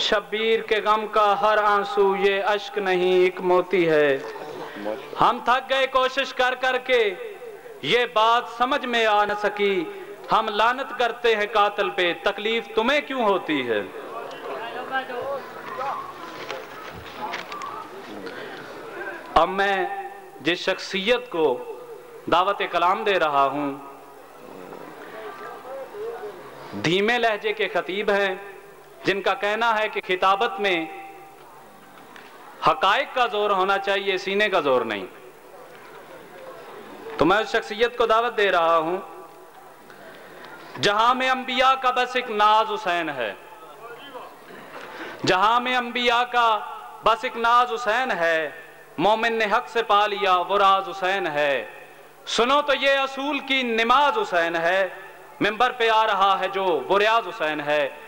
शब्बीर के गम का हर आँसू, ये अश्क नहीं, एक मोती है। हम थक गए कोशिश कर कर के ये बात समझ में आ न सकी। हम लानत करते हैं कातल पे, तकलीफ़ तुम्हें क्यों होती है? अब मैं जिस शख्सियत को दावत कलाम दे रहा हूँ, धीमे लहजे के खतीब हैं। जिनका कहना है कि खिताबत में हकायक का ज़ोर होना चाहिए, सीने का ज़ोर नहीं। तो मैं उस शख्सियत को दावत दे रहा हूँ, जहाँ में अंबिया का बस एक नाज हुसैन है। जहाँ में अंबिया का बस एक नाज हुसैन है, मोमिन ने हक से पा लिया, वो राज हुसैन है। सुनो तो ये असूल की नमाज़ हुसैन है, मिंबर पे आ रहा है जो, वो रियाज हुसैन है।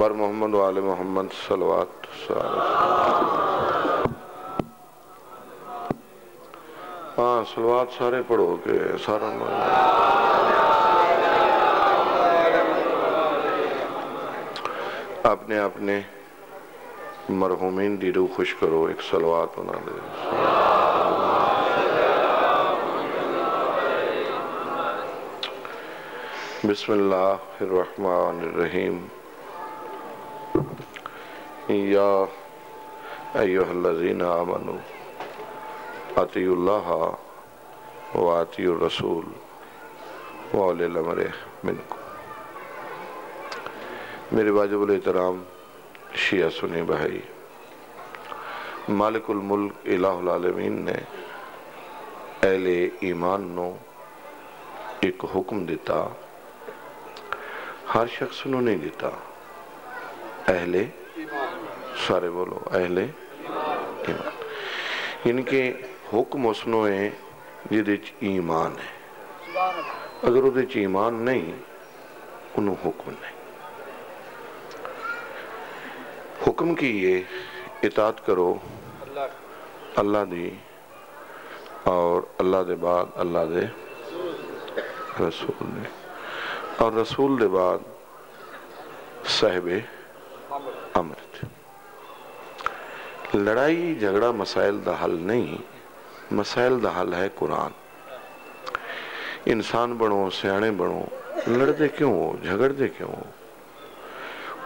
बर मोहम्मद वाले मोहम्मद सलवात हाँ सलवात सारे पढ़ो के सारा अपने अपने मरहूमिन दी रूह खुश करो एक सलवात बना दे बिस्मिल्लाहिर्रहमानिर्रहीम या अय्युहल्लज़ीना आमनू अतीउल्लाह व अतीउर रसूल व उलिल अम्र मिनकुम। मेरे वाजिबुल एहतराम, शिया सुनी भाई, मालिकुल मुल्क इलाहुल आलमीन ने अहले ईमान नो एक हुक्म दिता, हर शख्स नहीं दिता, अहले सारे बोलो, अहले ईमान। इनके हुक्म उसनो है जिदे ईमान है। अगर वो ईमान नहीं उन्होंने हुक्म नहीं। हुक्म की ये इतात करो, अल्लाह दी और अल्लाह दे बाद अल्लाह दे रसूल ने और रसूल दे बाद साहबे लड़ाई झगड़ा मसाइल का हल नहीं मसाइल का हल है कुरान इंसान बनो सियाने बनो लड़ते क्यों हो झगड़ते क्यों हो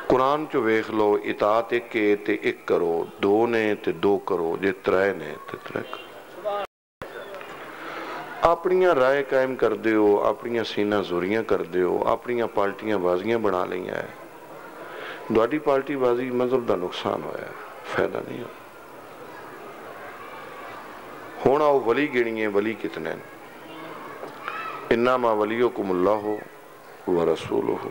कुरान चो वेख लो इतात एक के ते एक करो दो ने ते दो करो जे त्रै ने ते त्रै करो ਆਪਣੀਆਂ ਰਾਏ ਕਾਇਮ ਕਰਦੇ ਹੋ ਆਪਣੀਆਂ ਸੀਨਾ ਜ਼ੋਰੀਆਂ ਕਰਦੇ ਹੋ ਆਪਣੀਆਂ ਪਾਰਟੀਆਂ ਬਾਜ਼ੀਆਂ ਬਣਾ ਲਈਆਂ ਹੈ ਤੁਹਾਡੀ ਪਾਰਟੀ ਬਾਜ਼ੀ ਮਜ਼ਹਬ ਦਾ ਨੁਕਸਾਨ ਹੋਇਆ फ़ायदा नहीं होता हूँ आओ वली गिणीए वली कितने इन्ना माँ वलियो को मुला हो व रसूल हो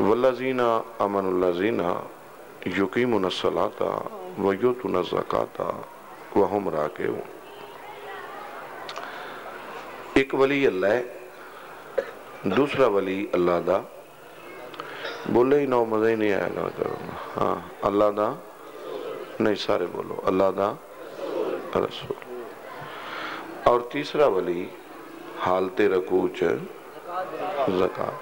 वल्लाजीना अमनुल्लाजीना युकीम नसलाता वयो तु न जकाता वहम राके एक वली अल्लाह दूसरा वली अल्लाह दा बोले ही ना मज़ा ही नहीं आया हाँ अल्लाह दा नहीं, सारे बोलो। अल्लाह दा रसूल। और तीसरा वली, हालते रकू च जक़ात।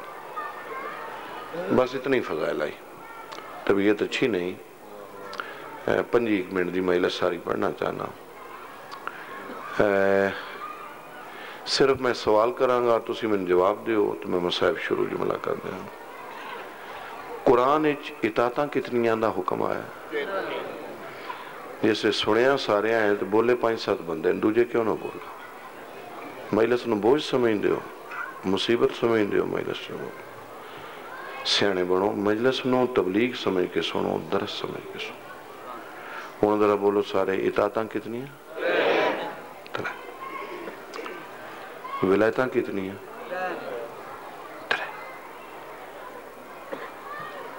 बस इतनी फजाइल आई। तबीयत अच्छी नहीं। पंजी मिनट की महिला सारी पढ़ना चाहना। सिर्फ़ मैं सवाल करांगा तुम मैं जवाब दो तो मैं मसाहब शुरू जुमला कर दिया कुरान इताता कितनिया का हुक्म आया? ਜੇ ਜਿਸੇ ਸੁਣਿਆ ਸਾਰਿਆਂ ਹੈ ਤੇ ਬੋਲੇ ਪੰਜ ਸੱਤ ਬੰਦੇ ਨੇ, ਦੂਜੇ ਕਿਉਂ ਨਾ ਬੋਲੋ? ਮਜਲਿਸ ਨੂੰ ਬੋਝ ਸਮਝਦੇ ਹੋ, ਮੁਸੀਬਤ ਸਮਝਦੇ ਹੋ ਮਜਲਿਸ ਨੂੰ ਸਿਆਣੇ ਬਣੋ ਮਜਲਸ ਨੂੰ ਤਬਲੀਗ ਸਮਝ ਕੇ ਸੁਣੋ, ਦਰਸ ਸਮਝ ਕੇ ਸੁਣੋ। ਹੁਣ ਜ਼ਰਾ ਬੋਲੋ ਸਾਰੇ, ਇਤਾਤਾਂ ਕਿਤਨੀਆਂ? ਤਰੇ। ਵਿਲਾਇਤਾਂ ਕਿਤਨੀਆਂ? ਤਰੇ।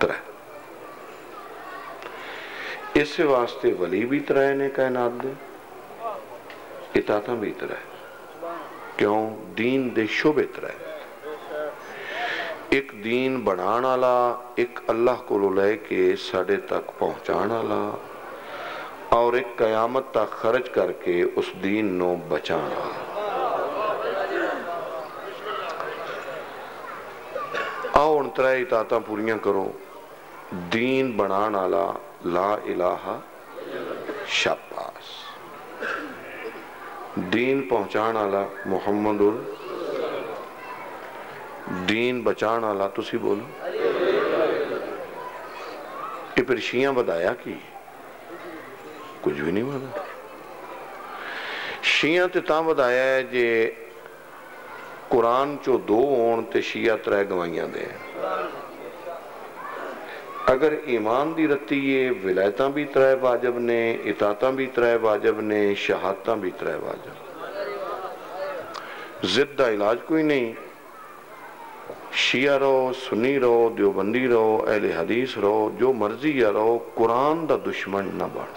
त्रै इस वास्ते वली भी त्रै ने कायनात दे। इताता भी त्रै क्यों? दीन दे शोबे त्रै एक दीन बनाने वाला एक अल्लाह को लैके साढ़े तक पहुँचाने वाला और एक कयामत तक खर्च करके उस दीन नो बचाना आओ हूँ त्रै इताता पूरिया करो। ਦੀਨ ਬਣਾਉਣ ਵਾਲਾ ਲਾ ਇਲਾਹਾ ਸ਼ਾਬਾਸ਼ ਦੀਨ ਪਹੁੰਚਾਉਣ ਵਾਲਾ ਮੁਹੰਮਦੁਰ ਦੀਨ ਬਚਾਉਣ ਵਾਲਾ ਤੁਸੀਂ ਬੋਲੋ ਇਹ ਪਰਸ਼ੀਆਂ ਵਧਾਇਆ ਕੀ ਕੁਝ ਵੀ ਨਹੀਂ ਵਧਾਇਆ ਸ਼ੀਆਂ ਤੇ ਤਾਂ ਵਧਾਇਆ ਜੇ ਕੁਰਾਨ ਚੋਂ ਦੋ ਹੋਣ ਤੇ ਸ਼ੀਆ ਤਰੇ ਗਵਾਈਆਂ ਦੇ अगर ईमान की रत्ती है विलायत भी त्रै वाजब ने, इतात भी त्रै वाजब ने, शहादत भी त्रै वाजब। जिद का इलाज कोई नहीं। शिया रहो सुनी रहो, देवबंदी रहो, अहले हदीस रहो, जो मर्ज़ी या रहो, कुरान का दुश्मन ना बन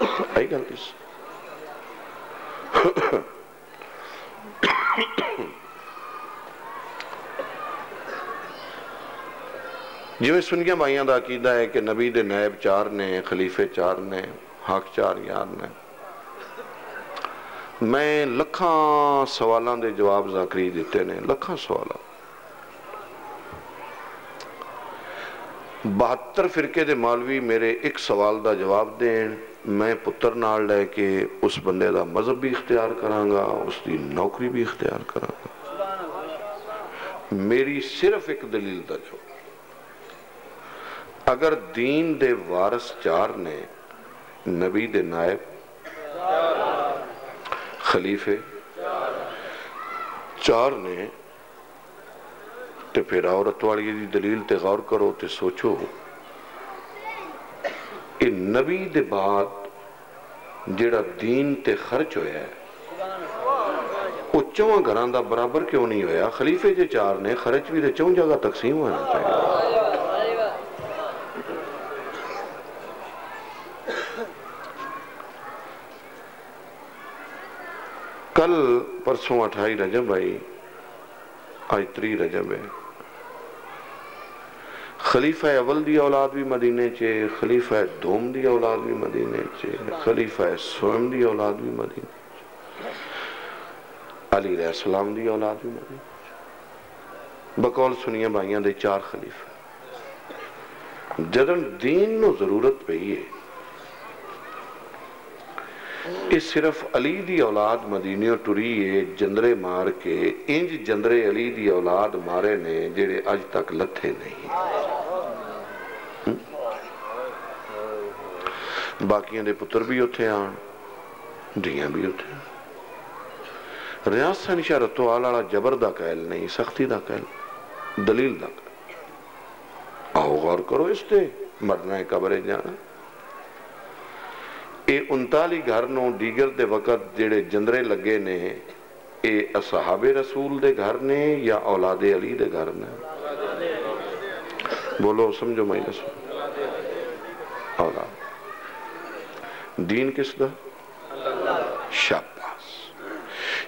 आई गल ਜਿਵੇਂ ਸੁਨੀਆਂ ਬਾਈਆਂ ਦਾ ਅਕੀਦਾ ਹੈ ਕਿ ਨਬੀ ਦੇ ਨਾਇਬ ਚਾਰ ਨੇ, ਖਲੀਫੇ ਚਾਰ ਨੇ, ਹੱਕ ਚਾਰ ਯਾਰ ਨੇ। ਮੈਂ ਲੱਖਾਂ ਸਵਾਲਾਂ ਦੇ ਜਵਾਬ ਜ਼ਾਕਰੀ ਦਿੱਤੇ ਨੇ, ਲੱਖਾਂ ਸਵਾਲਾਂ। 72 ਫਿਰਕੇ ਦੇ ਮਾਲਵੀ ਮੇਰੇ ਇੱਕ ਸਵਾਲ ਦਾ ਜਵਾਬ ਦੇਣ, ਮੈਂ ਪੁੱਤਰ ਨਾਲ ਲੈ ਕੇ ਉਸ ਬੰਦੇ ਦਾ ਮਜ਼ਹਬ ਵੀ ਇਖਤਿਆਰ ਕਰਾਂਗਾ, ਉਸ ਦੀ ਨੌਕਰੀ ਵੀ ਇਖਤਿਆਰ ਕਰਾਂਗਾ। ਮੇਰੀ ਸਿਰਫ ਇੱਕ ਦਲੀਲ ਦਾ ਜਵਾਬ। अगर दीन दे वारस चार ने, नबी दे नायब, खलीफे, चार ने तो फिर औरत वाली दलील ते गौर करो तो सोचो, ये नबी दे बाद जेड़ा दीन ते खर्च होया है, वो चौं घर का बराबर क्यों नहीं होया? खलीफे जे चार ने, खर्च भी तो चौं जगह तकसीम होना चाहिए। कल परसों अठाई रजब आई आज त्री रजब है। खलीफा अवल की औलाद भी मदीने चे खलीफा दोम की औलाद भी मदीने चे खलीफा स्वयं की औलाद भी मदीने अली सलाम की औलाद भी मदीने बकौल सुनिया भाइयों के चार खलीफा। जदन दीन ज़रूरत पई है ये सिर्फ़ अली दी औलाद मदीनियों टुरी है जंदरे मार के इंज जंदरे अली दी औलाद मारे ने जेड़े अज तक लथे नहीं। बाकियों के पुत्र भी उथे आन, धिया भी उथे रियासत शरतो आल वाला जबर का कहल नहीं, सख्ती का कहल दलील का आओ गौर करो इसते, मरना है कबरे जाना। ਇਹ 39 ਘਰ ਨੂੰ ਡੀਗਰ ਦੇ ਵਕਤ ਜਿਹੜੇ ਜੰਦਰੇ ਲੱਗੇ ਨੇ ਇਹ ਅਸਹਾਬੇ ਰਸੂਲ ਦੇ ਘਰ ਨੇ ਜਾਂ ਔਲਾਦੇ ਅਲੀ ਦੇ ਘਰ ਨੇ बोलो समझो मैं औलाद दीन किसका शाबाश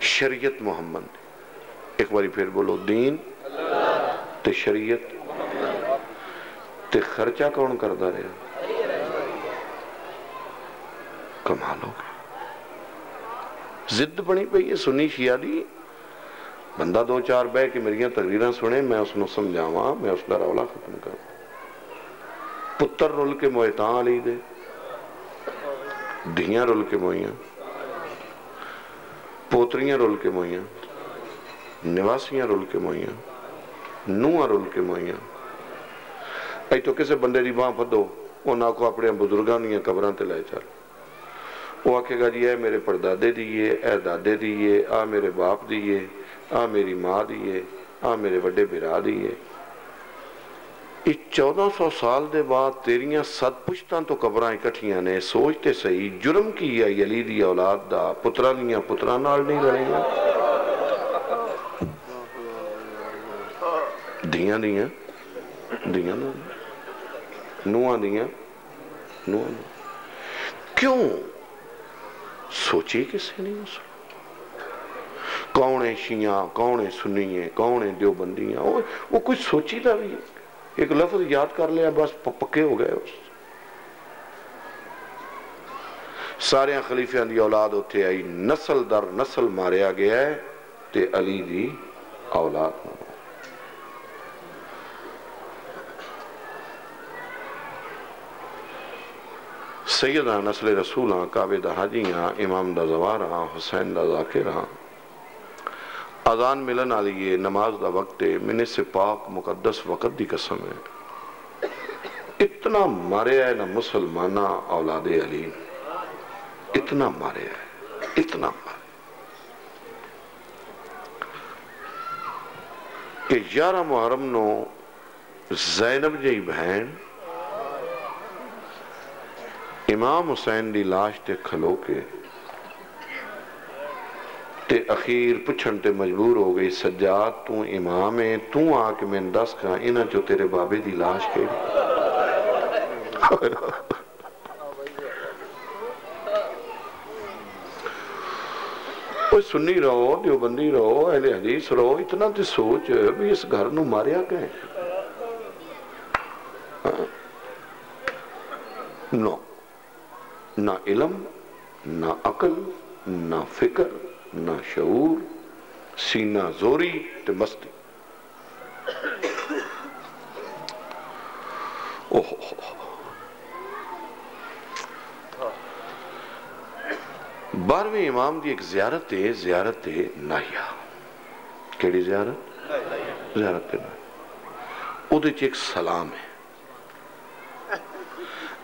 शरीयत मोहम्मद एक बारी फिर बोलो दीन ते शरीयत ते खर्चा कौन करता रहा ਕਮਾ ਹੋ ਜ਼ਿੱਦ ਬਣੀ ਪਈ ਹੈ ਸੁਨੀ ਸ਼ੀਆ ਦੀ। ਬੰਦਾ ਦੋ ਚਾਰ ਬਹਿ ਕੇ ਮੇਰੀਆਂ ਤਕਰੀਰਾਂ ਸੁਣੇ, ਮੈਂ ਉਸ ਨੂੰ ਸਮਝਾਵਾਂ, ਮੈਂ ਉਸ ਦਾ ਰੌਲਾ ਖਤਮ ਕਰਾਂ ਪੁੱਤਰ ਰੁੱਲ ਕੇ ਮੋਏ ਤਾਂ ਅਲੀ ਦੇ। ਧੀਆਂ ਰੁੱਲ ਕੇ ਮੋਈਆਂ। ਪੋਤਰੀਆਂ ਰੁੱਲ ਕੇ ਮੋਈਆਂ। ਨਿਵਾਸੀਆਂ ਰੁੱਲ ਕੇ ਮੋਈਆਂ। ਨੂੰਹਾਂ ਰੁੱਲ ਕੇ ਮੋਈਆਂ। ਐ ਤੋ ਕਿਸੇ ਬੰਦੇ ਦੀ ਬਾਹ ਫੱਦੋ, ਉਹਨਾਂ ਕੋ ਆਪਣੇ ਬਜ਼ੁਰਗਾਂ ਦੀਆਂ ਕਬਰਾਂ ਤੇ ਲੈ ਚੱਲ। वो आखेगा जी ऐ मेरे परदादे दिए ऐ दादे दिए आ मेरे बाप दिए आ मेरी माँ दिए आ मेरे बड़े बिरा दिए इस चौदह सौ साल के बाद तेरिया सत पुश्तों तो कबर इकट्ठिया ने सोच सोचते सही जुर्म की आई अली की औलाद का पुत्रा दिया पुत्रा नाल नहीं लड़िया दिया दिया दिया नूह दिया नूह क्यों ਸੋਚੀ ਕਿਸੇ ਨੇ ਉਸ ਕੌਣ ਹੈ ਸ਼ੀਆ, ਕੌਣ ਹੈ ਸੁੰਨੀ ਹੈ ਕੌਣ ਹੈ ਦਿਓਬੰਦੀ ਹੈ ਉਹ ਉਹ ਸੋਚੀ ਸੋਚੀਦਾ ਵੀ ਇੱਕ ਲਫ਼ਜ਼ ਯਾਦ ਕਰ ਲਿਆ, ਬਸ ਪੱਕੇ ਹੋ ਗਏ ਉਸ। ਸਾਰਿਆਂ ਖਲੀਫਿਆਂ ਦੀ ਔਲਾਦ ਉੱਥੇ ਆਈ। ਨਸਲ ਦਰ ਨਸਲ ਮਾਰਿਆ ਗਿਆ ਤੇ ਅਲੀ ਦੀ ਔਲਾਦ हाँ नस्ल रसूल हाँ काबे दा हाजी हाँ इमाम दा जवार हुसैन दा जाकिर अजान मिलन वाली है नमाज़ का वक्त है मैंने से पाक मुकदस वक़्त की कसम है इतना मारे है ना मुसलमाना औलाद अली इतना मारे है इतना मारे कि ग्यारह मुहर्रम नो जैनब जी बहन इमाम हुसैन की लाश ते खलो के ते अखीर पुछण ते मजबूर हो गई, सज्जाद, तू इमाम है तू आके मैं दस खा, इन्हों चो तेरे बाबे की लाश के। सुनी रहो, देवबंदी रहो, अहले हदीस रहो, इतना तो सोच भी इस घर न मारिया कह हाँ? नो। ना इलम ना अकल ना फ़िक्र ना शूर सीना जोरी ते मस्ती। ओहो बारहवें इमाम की एक जियारत है जियारत है नाहिया। केड़ी जियारत? जियारत है एक सलाम है।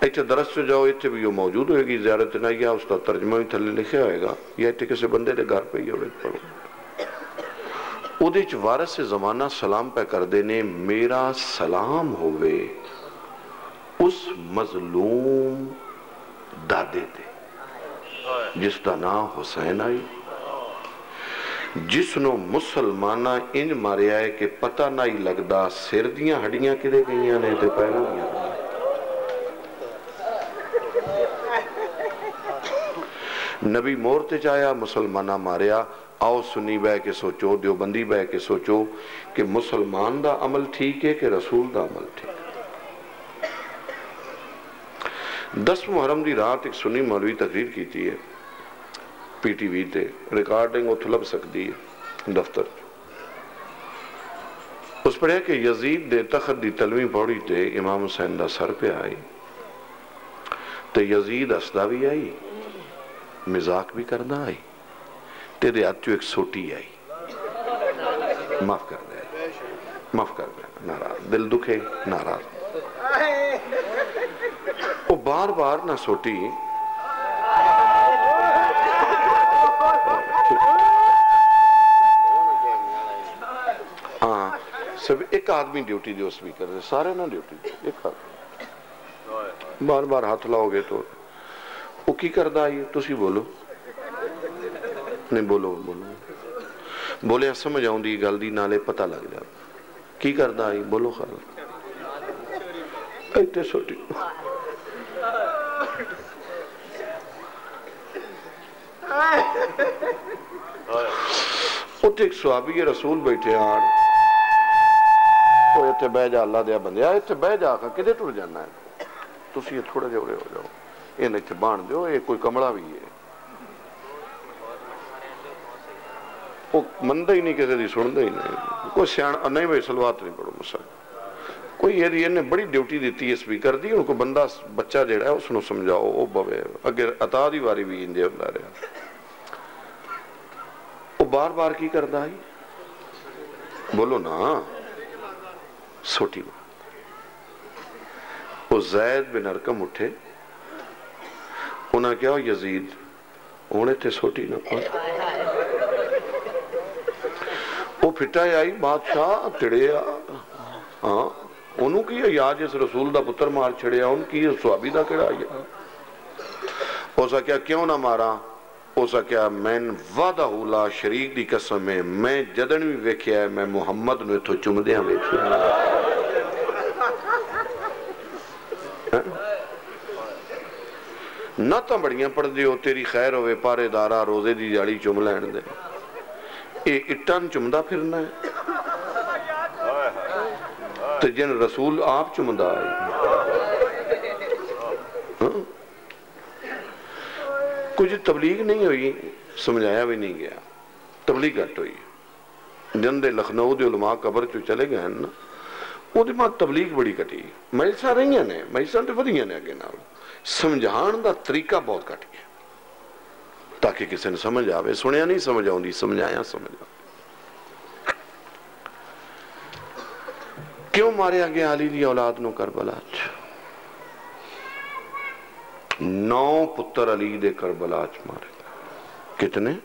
ਇੱਥੇ ਦਰਸ ਚ ਜਾਓ, ਇੱਥੇ ਵੀ ਉਹ ਮੌਜੂਦ ਹੋਏਗੀ, ਜ਼ਿਆਰਤ ਨਹੀਂ ਆ ਉਸ ਦਾ ਤਰਜਮਾ ਵੀ ਥੱਲੇ ਲਿਖਿਆ ਹੋਏਗਾ, ਜਾਂ ਇੱਥੇ ਕਿਸੇ ਬੰਦੇ ਦੇ ਘਰ ਪਈ ਹੋਵੇ ਪੜੋ ਉਹਦੇ ਚ ਵਾਰਿਸ ਜ਼ਮਾਨਾ ਸਲਾਮ ਪੈ ਕਰਦੇ ਨੇ, ਮੇਰਾ ਸਲਾਮ ਹੋਵੇ ਉਸ ਮਜ਼ਲੂਮ ਦਾਦੇ ਤੇ ਜਿਸ ਦਾ ਨਾਮ ਹੁਸੈਨ ਆਈ। ਜਿਸ ਨੂੰ ਮੁਸਲਮਾਨਾਂ ਇੰਜ ਮਾਰਿਆ ਹੈ ਕਿ ਪਤਾ ਨਹੀਂ ਲੱਗਦਾ ਸਿਰ ਦੀਆਂ ਹੱਡੀਆਂ ਕਿਦੇ ਗਈਆਂ ਨੇ ਤੇ ਪੈਰਾਂ ਦੀਆਂ। नबी मोर ते मुसलमाना मारिया। आओ सुनी, बह के सोचो, देवबंदी बह के सोचो कि मुसलमान का अमल ठीक है कि रसूल का अमल ठीक दस मुहरम की रात एक सुनी मौलवी तकरीर की है। पी टी वी ते रिकॉर्डिंग उत लभ सकती है, दफ्तर उस पढ़िया कि यजीद दे तखत की तलवी पौड़ी ते इमाम हुसैन का सर पे आई। तो यजीद हसदा भी आई। ਮਜ਼ਾਕ ਵੀ ਕਰਦਾ ਆਈ। ਤੇਰੇ ਹੱਥ ਚੋਂ ਇੱਕ ਸੋਟੀ ਆਈ। ਮਾਫ ਕਰ ਦੇ। ਮਾਫ ਕਰ ਦੇ। ਨਾਰਾਜ਼। ਦਿਲ ਦੁਖੇ, ਨਾਰਾਜ਼। ਉਹ ਬਾਰ-ਬਾਰ ਨਾ ਸੋਟੀ। ਸਭ ਇੱਕ ਆਦਮੀ ਡਿਊਟੀ ਦੇ ਉਸ ਵੀ ਕਰਦੇ ਸਾਰੇ ਨਾ ਡਿਊਟੀ ਇੱਕ ਆਦਮੀ। ਬਾਰ-ਬਾਰ ਹੱਥ ਲਾਓਗੇ ਤੋਂ ਕੀ ਕਰਦਾ ਇਹ? ਤੁਸੀਂ ਬੋਲੋ। ਨਹੀਂ, ਬੋਲੋ ਬੋਲੋ। ਬੋਲਿਆ ਸਮਝ ਆਉਂਦੀ ਗੱਲ ਦੀ, ਨਾਲੇ ਪਤਾ ਲੱਗ ਜਾ ਕੀ ਕਰਦਾ ਇਹ? ਬੋਲੋ ਖਾਲ ਇੱਥੇ ਛੋਟੀ। ਉੱਥੇ ਇੱਕ ਸਵਾਬੀ ਰਸੂਲ ਬੈਠੇ ਆ ਉਹ ਇੱਥੇ ਬਹਿ ਜਾ, ਅੱਲਾ ਦੇ ਬੰਦਿਆ, ਇੱਥੇ ਬਹਿ ਜਾ ਕਿਤੇ ਟੁਰ ਜਾਣਾ ਤੁਸੀਂ ਥੋੜਾ ਜਿਹਾ ਉਰੇ ਹੋ ਜਾਓ। ਇਹਨੇ ਚ ਬਾਣ ਦਿਓ, ਇਹ ਕੋਈ ਕਮਲਾ ਵੀ ਹੈ। ਉਹ ਮੰਨਦਾ ਹੀ ਨਹੀਂ, ਕਿਸੇ ਦੀ ਸੁਣਦਾ ਹੀ ਨਹੀਂ। ਕੋਈ ਸਿਆਣ ਨਹੀਂ ਵੇ ਸਲਵਾਤ ਨਹੀਂ ਪੜੋ ਮਸਾ। ਕੋਈ ਇਹਦੀ, ਇਹਨੇ ਬੜੀ ਡਿਊਟੀ ਦਿੱਤੀ ਹੈ ਸਪੀਕਰ ਦੀ, ਹੁਣ ਕੋਈ ਬੰਦਾ ਬੱਚਾ ਜਿਹੜਾ ਉਸ ਨੂੰ ਸਮਝਾਓ, ਉਹ ਬਵੇ। ਅੱਗੇ ਅਤਾ ਦੀ ਵਾਰੀ ਵੀ ਇੰਦੇ ਹੁੰਦਾ ਰਿਹਾ। ਉਹ ਬਾਰ-ਬਾਰ ਕੀ ਕਰਦਾ ਹੈ ਬੋਲੋ ਨਾ। ਸੋਟੀ ਉਹ ਜ਼ੈਦ ਬਿਨ ਅਰਕਮ ਉਠੇ। ਉਹਨਾਂ ਕਿਹਾ ਉਹ ਯਜ਼ੀਦ ਹੁਣ ਇੱਥੇ ਛੋਟੀ ਨਾ ਪਾ ਉਹ ਫਿਟਾ ਆਈ ਬਾਦਸ਼ਾਹ ਟੜਿਆ ਹਾਂ ਉਹਨੂੰ ਕੀ ਯਾਦ ਇਸ ਰਸੂਲ ਦਾ ਪੁੱਤਰ ਮਾਰ ਛੜਿਆ ਉਹਨ ਕੀ ਸੁਆਬੀ ਦਾ ਕਿਹੜਾ ਆਇਆ ਉਸ ਆ ਕਿਹਾ ਕਿਉਂ ਨਾ ਮਾਰਾਂ ਉਸ ਆ ਕਿਹਾ ਮੈਂ ਵਾਦਹੁ ਲਾ ਸ਼ਰੀਕ ਦੀ ਕਸਮ ਹੈ ਮੈਂ ਜਦਣ ਵੀ ਵੇਖਿਆ ਮੈਂ ਮੁਹੰਮਦ ਨੂੰ ਇਥੋਂ ਚੁੰਮਦਿਆਂ ਵੇਖਿਆ ਨਾ ਤਾਂ ਬੜੀਆਂ ਪੜਦੇ ਹੋ, ਤੇਰੀ ਖੈਰ ਹੋਵੇ, ਪਾਰੇਦਾਰਾ ਰੋਜ਼ੇ ਦੀ ਜਾਲੀ ਚੁੰਮ ਲੈਣ ਦੇ। ਇਹ ਇੱਟਾਂ ਚੁੰਮਦਾ ਫਿਰਨਾ ਹੈ। ਤੇ ਜਿਨ ਰਸੂਲ ਆਪ ਚੁੰਮਦਾ ਹੈ। ਕੁਝ ਤਬਲੀਗ ਨਹੀਂ ਹੋਈ, ਸਮਝਾਇਆ ਵੀ ਨਹੀਂ ਗਿਆ। ਤਬਲੀਗ ਘਟ ਹੋਈ। ਜੰਦੇ ਲਖਨਊ ਦੇ ਉਲਮਾ ਕਬਰ ਚ ਚਲੇ ਗਏ ਹਨ, ਉਹਦੇ ਮਾ ਤਬਲੀਗ ਬੜੀ ਘਟੀ। ਮੈਸਾਂ ਰਹੀਆਂ ਨੇ ਮੈਸਾਂ ਤੇ ਵਧੀਆਂ ਨੇ ਅੱਗੇ ਨਾਲ। ਸਮਝਾਉਣ ਦਾ ਤਰੀਕਾ ਬਹੁਤ ਘਟ ਗਿਆ। ਤਾਂ ਕਿ ਕਿਸੇ ਨੂੰ ਸਮਝ ਆਵੇ, ਸੁਣਿਆ ਨਹੀਂ, ਸਮਝ ਆਉਂਦੀ, ਸਮਝਾਇਆ ਸਮਝ ਕਿਉਂ ਮਾਰਿਆ ਗਿਆ ਅਲੀ ਦੀ ਔਲਾਦ ਨੂੰ ਕਰਬਲਾ 'ਚ? ਨੌ ਪੁੱਤਰ ਅਲੀ ਦੇ ਕਰਬਲਾ 'ਚ ਮਾਰੇ ਕਿਤਨੇ?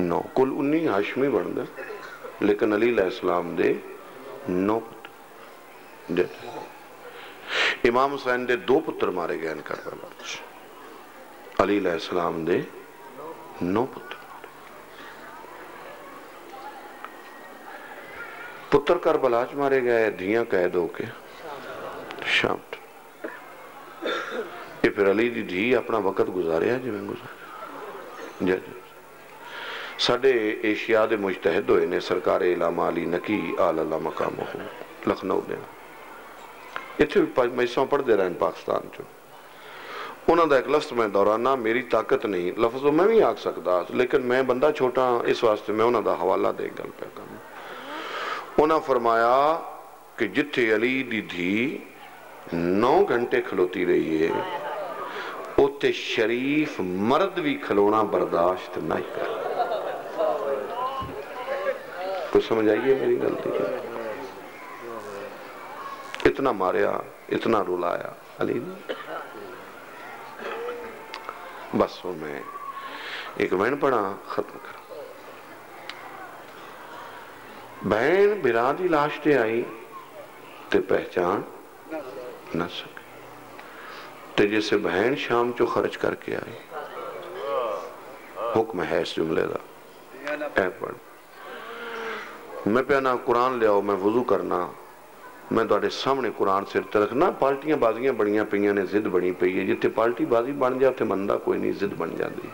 ਨੌ। ਕੁੱਲ 19 ਹਾਸ਼ਮੀ ਬਣਦਾ। ਲੇਕਿਨ ਅਲੀ ਅਲੈਹਿਸਲਾਮ ਦੇ ਨੌ ਪੁੱਤਰ। ਇਮਾਮ ਹੁਸੈਨ ਦੇ ਦੋ ਪੁੱਤਰ ਮਾਰੇ ਗਏ ਨੇ ਕਰਬਲਾ 'ਚ ਅਲੀ ਅਲੈਹਿਸਲਾਮ ਦੇ ਨੌ ਪੁੱਤਰ ਪੁੱਤਰ ਕਰਬਲਾ 'ਚ ਮਾਰੇ ਗਏ, ਧੀਆਂ ਕੈਦ ਹੋ ਕੇ ਸ਼ਾਮ ਇਹ ਫਿਰ ਅਲੀ ਦੀ ਧੀ ਆਪਣਾ ਵਕਤ ਗੁਜ਼ਾਰਿਆ, ਜਿਵੇਂ ਗੁਜ਼ਾਰਿਆ। ਜੀ ਸਾਡੇ ਏਸ਼ੀਆ ਦੇ ਮੁਜਤਹਿਦ ਹੋਏ ਨੇ ਸਰਕਾਰੇ ਇਲਾਮਾ ਅਲੀ ਨਕੀ ਆਲ ਅੱਲਾ ਮਕਾਮੋ ਲਖਨਊ ਦੇ। ਇੱਥੇ ਵੀ ਮੈਸਾਂ ਪੜਦੇ ਰਹੇ ਪਾਕਿਸਤਾਨ ਚ। ਉਹਨਾਂ ਦਾ ਇੱਕ ਲਫ਼ਜ਼ ਮੈਂ ਦੌਰਾਨਾ ਮੇਰੀ ਤਾਕਤ ਨਹੀਂ। ਲਫ਼ਜ਼ ਮੈਂ ਵੀ ਆਖ ਸਕਦਾ, ਲੇਕਿਨ ਮੈਂ ਬੰਦਾ ਛੋਟਾ, ਇਸ ਵਾਸਤੇ ਮੈਂ ਉਹਨਾਂ ਦਾ ਹਵਾਲਾ ਦੇ ਗੱਲ ਪਿਆ ਕਰਾਂ। ਉਹਨਾਂ ਫਰਮਾਇਆ ਕਿ ਜਿੱਥੇ ਅਲੀ ਦੀ ਧੀ 9 ਘੰਟੇ ਖਲੋਤੀ ਰਹੀ ਹੈ ਉੱਥੇ ਸ਼ਰੀਫ ਮਰਦ ਵੀ ਖਲੋਣਾ ਬਰਦਾਸ਼ਤ ਨਹੀਂ ਕਰ। ਕੁਝ ਸਮਝ ਆਈਏ ਮੇਰੀ ਗਲਤੀ इतना मारिया, इतना रुलाया। अली ने। बस वो मैं एक बहन पढ़ा, खत्म कर। बहन बिरा लाश ते आई, ते पहचान न सके। ते जैसे बहन शाम चो खर्च करके आई, हुक्म है इस जुमले का मैं पे ना कुरान लियाओ मैं वज़ू करना। ਮੈਂ ਤੁਹਾਡੇ ਸਾਹਮਣੇ ਕੁਰਾਨ ਸਿਰ ਤੇ ਰੱਖਣਾ ਪਾਰਟੀਆਂ ਬਾਜ਼ੀਆਂ ਬੜੀਆਂ ਪਈਆਂ ਨੇ ਜ਼ਿੱਦ ਬਣੀ ਪਈ ਹੈ ਜਿੱਥੇ ਪਾਰਟੀ ਬਾਜ਼ੀ ਬਣ ਜਾ ਉੱਥੇ ਮੰਦਾ ਕੋਈ ਨਹੀਂ ਜ਼ਿੱਦ ਬਣ ਜਾਂਦੀ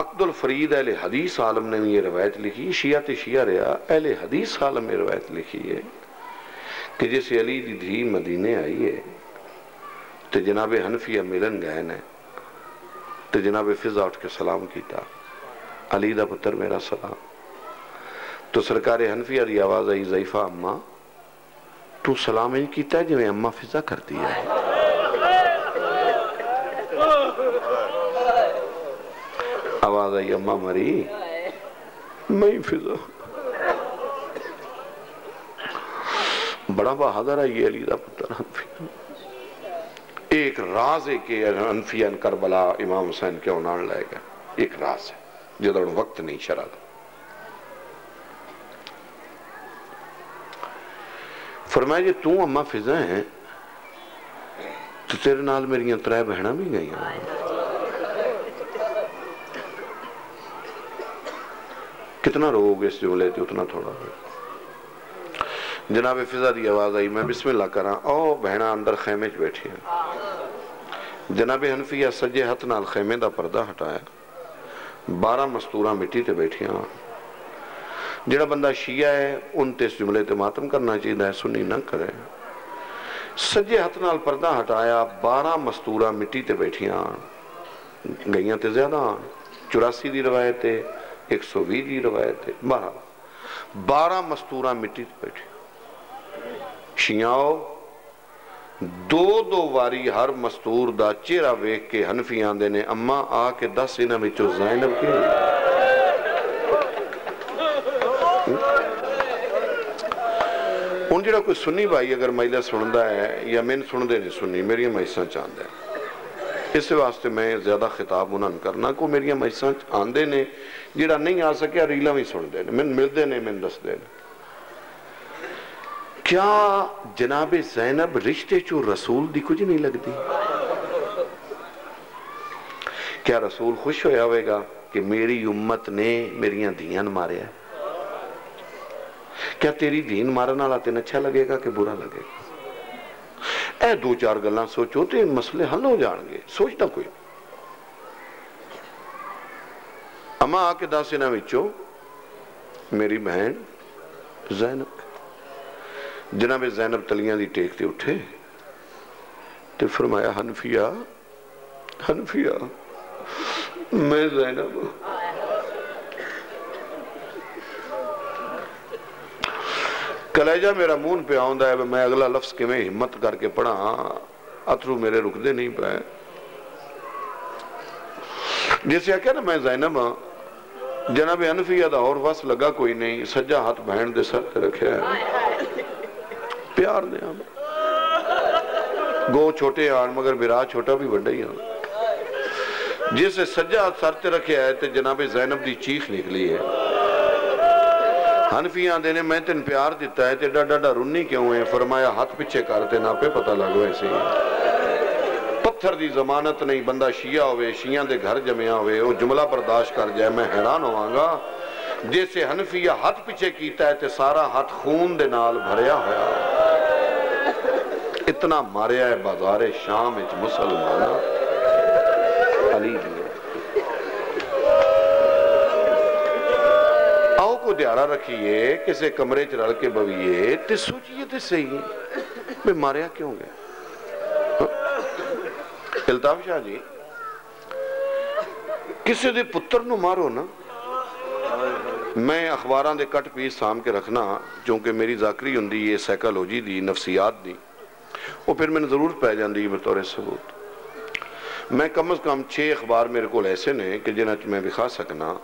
ਅਕਦੁਲ ਫਰੀਦ ਅਹਲੇ ਹਦੀਸ ਆਲਮ ਨੇ ਵੀ ਇਹ ਰਵਾਇਤ ਲਿਖੀ ਸ਼ੀਆ ਤੇ ਸ਼ੀਆ ਰਿਹਾ ਅਹਲੇ ਹਦੀਸ ਆਲਮ ਨੇ ਰਵਾਇਤ ਲਿਖੀ ਹੈ ਕਿ ਜਿਸ ਅਲੀ ਦੀ ਧੀ ਮਦੀਨੇ ਆਈ ਹੈ ਤੇ ਜਨਾਬੇ ਹਨਫੀਆ ਮਿਲਣ ਗਏ ਨੇ ਤੇ ਜਨਾਬੇ ਫਿਜ਼ਾ ਉੱਠ ਕੇ ਸਲਾਮ ਕੀਤਾ ਅਲੀ ਦਾ ਪੁੱਤਰ ਮੇਰਾ ਸਲਾਮ तो सरकार हनफिया की आवाज़ आई, जईफा अम्मा, तू सलाम इंज किया जिमें अम्मा फिजा करती है। आवाज़ आई, अम्मा मरी मैं फिजा। बड़ा बहादुर है ये अली का पुत्र एक राज है कि हनफिया करबला इमाम हुसैन क्यों ना लै गया एक राज है जो वक्त नहीं शरा फरमाया, जी तू अम्मा फिजा है तो तेरे नाल मेरिया त्रै बहना भी गई कितना रोग इस जुमले से उतना थोड़ा जनाब फिजा की आवाज़ आई, मैं बिस्मिल्ला करा ओ बहना अंदर खेमे च बैठी जनाब हनफिया सज्जे हथ नाल खेमे का पर्दा हटाया बारह मस्तूर मिट्टी ते बैठिया। ਜਿਹੜਾ ਬੰਦਾ ਸ਼ੀਆ ਹੈ, ਉਹਨ ਤੇ ਇਸ ਜੁਮਲੇ ਤੇ ਮਾਤਮ ਕਰਨਾ ਚਾਹੀਦਾ ਹੈ, ਸੁਨੀ ਨਾ ਕਰੇ। ਸੱਜੇ ਹੱਥ ਨਾਲ ਪਰਦਾ ਹਟਾਇਆ 12 ਮਸਤੂਰਾ ਮਿੱਟੀ ਤੇ ਬੈਠੀਆਂ, ਗਈਆਂ ਤੇ ਜ਼ਿਆਦਾ 84 ਦੀ ਰਵਾਇਤ ਹੈ 120 ਦੀ ਰਵਾਇਤ ਹੈ 12 12 ਮਸਤੂਰਾ ਮਿੱਟੀ ਤੇ ਬੈਠੀ। ਸ਼ੀਆਓ ਦੋ ਦੋ ਵਾਰੀ ਹਰ ਮਸਤੂਰ ਦਾ ਚਿਹਰਾ ਵੇਖ ਕੇ ਹਨਫੀ ਆਂਦੇ ਨੇ, ਅੰਮਾ ਆ ਕੇ ਦੱਸ ਇਹਨਾਂ ਵਿੱਚੋਂ ਜ਼ੈਨਬ ਕਿਹੜੀ ਹੁਣ ਜਿਹੜਾ ਕੋਈ ਸੁੰਨੀ ਭਾਈ ਅਗਰ ਮਹਿਲਾ ਸੁਣਦਾ ਹੈ ਜਾਂ ਮੈਨੂੰ ਸੁਣਦੇ ਨੇ ਸੁੰਨੀ, ਮੇਰੀਆਂ ਮਜਲਿਸਾਂ ਚ ਆਉਂਦਾ ਇਸ ਵਾਸਤੇ ਮੈਂ ਜ਼ਿਆਦਾ ਖਿਤਾਬ ਉਹਨਾਂ ਨੂੰ ਕਰਨਾ ਕੋ ਮੇਰੀਆਂ ਮਹਿਸਾਂ ਚ ਆਉਂਦੇ ਨੇ, ਜਿਹੜਾ ਨਹੀਂ ਆ ਸਕਿਆ ਰੀਲਾਂ ਵੀ ਸੁਣਦੇ ਨੇ, ਮੈਨੂੰ ਮਿਲਦੇ ਨੇ, ਮੈਨੂੰ ਦੱਸਦੇ ਨੇ। ਕਿਆ ਜਨਾਬ ਜ਼ੈਨਬ ਰਿਸ਼ਤੇ ਚੋਂ ਰਸੂਲ ਦੀ ਕੁਝ ਨਹੀਂ ਲੱਗਦੀ? ਕਿਆ ਰਸੂਲ ਖੁਸ਼ ਹੋਇਆ ਹੋਵੇਗਾ ਕਿ ਮੇਰੀ ਉਮਤ ਨੇ ਮੇਰੀਆਂ ਧੀਆਂ ਨੂੰ ਮਾਰਿਆ? ਕਿਆ ਤੇਰੀ ਧੀਨ ਮਾਰਨ ਵਾਲਾ ਤੈਨੂੰ ਅੱਛਾ ਲੱਗੇਗਾ ਕਿ ਬੁਰਾ ਲੱਗੇਗਾ? ਇਹ ਦੋ ਚਾਰ ਗੱਲਾਂ ਸੋਚੋ ਤੇ ਮਸਲੇ ਹੱਲ ਹੋ ਜਾਣਗੇ। ਸੋਚਦਾ ਕੋਈ ਅਮਾ, ਆ ਕੇ ਦੱਸ ਇਹਨਾਂ ਵਿੱਚੋਂ, ਮੇਰੀ ਭੈਣ ਜ਼ੈਨਬ। ਜਨਾਬ ਜ਼ੈਨਬ ਤਲੀਆਂ ਦੀ ਟੇਕ ਤੇ ਉੱਠੇ ਤੇ ਫਰਮਾਇਆ, ਹਨਫੀਆ ਹਨਫੀਆ, ਮੈਂ ਜ਼ੈਨਬ कलेजा मेरा मून पे आंदा है मैं अगला लफ्ज किमें हिम्मत करके पढ़ा अथरू मेरे रुकते नहीं पे जिसे आख्या ना मैं जैनब हाँ जनाब अनफिया का और बस लगा कोई नहीं सज्जा हाथ बहन के सर रखे प्यार ने गो छोटे आन मगर विराज छोटा भी बड़ा ही आन जिस सज्जा हाथ सर ते रखे है तो जनाबे जैनब की चीख निकली है। ਹਨਫੀ ਆਂਦੇ ਨੇ, ਮੈਂ ਤੈਨੂੰ ਪਿਆਰ ਦਿੱਤਾ ਹੈ ਤੇ ਡਾਡਾ ਡਰੁੰਨੀ ਕਿਉਂ ਹੈ? ਫਰਮਾਇਆ, ਹੱਥ ਪਿੱਛੇ ਕਰ ਤੇ ਨਾਪੇ ਪਤਾ ਲੱਗ ਵੈਸੇ ਪੱਥਰ ਦੀ ਜ਼ਮਾਨਤ ਨਹੀਂ, ਬੰਦਾ ਸ਼ੀਆ ਹੋਵੇ, ਸ਼ੀਆਂ ਦੇ ਘਰ ਜਮਿਆ ਹੋਵੇ, ਉਹ ਜੁਮਲਾ ਬਰਦਾਸ਼ਤ ਕਰ ਜਾਏ, ਮੈਂ ਹੈਰਾਨ ਹੋਵਾਂਗਾ। ਜਿਸੇ ਹਨਫੀਆ ਹੱਥ ਪਿੱਛੇ ਕੀਤਾ ਹੈ ਤੇ ਸਾਰਾ ਹੱਥ ਖੂਨ ਦੇ ਨਾਲ ਭਰਿਆ ਹੋਇਆ। ਇਤਨਾ ਮਾਰਿਆ ਹੈ ਬਾਜ਼ਾਰੇ ਸ਼ਾਮ ਵਿੱਚ ਮੁਸਲਮਾਨਾਂ। ਦਿਹਾੜਾ ਰੱਖੀਏ, ਕਿਸੇ ਕਮਰੇ 'ਚ ਰਲ ਕੇ ਬਵੀਏ, ਤੇ ਸੋਚੀਏ ਤੇ ਸਹੀ ਵੀ ਮਾਰਿਆ ਕਿਉਂ ਗਿਆ? ਇਲਤਾਫ ਸ਼ਾਹ ਜੀ, ਕਿਸੇ ਦੇ ਪੁੱਤਰ ਨੂੰ ਮਾਰੋ ਨਾ। ਮੈਂ ਅਖਬਾਰਾਂ ਦੇ ਕੱਟ ਪੀਸ ਸਾਮ ਕੇ ਰੱਖਣਾ ਕਿਉਂਕਿ ਮੇਰੀ ਜ਼ਾਕਰੀ ਹੁੰਦੀ ਇਹ ਸਾਈਕੋਲੋਜੀ ਦੀ ਨਫਸੀਅਤ ਦੀ। ਉਹ ਫਿਰ ਮੈਨੂੰ ਜ਼ਰੂਰ ਪੈ ਜਾਂਦੀ ਬਤੌਰੇ ਸਬੂਤ। ਮੈਂ ਕਮ ਸੇ ਕਮ 6 ਅਖਬਾਰ ਮੇਰੇ ਕੋਲ ਐਸੇ ਨੇ ਕਿ ਜਿਨ੍ਹਾਂ 'ਚ ਮੈਂ ਵਿਖਾ ਸਕਣਾ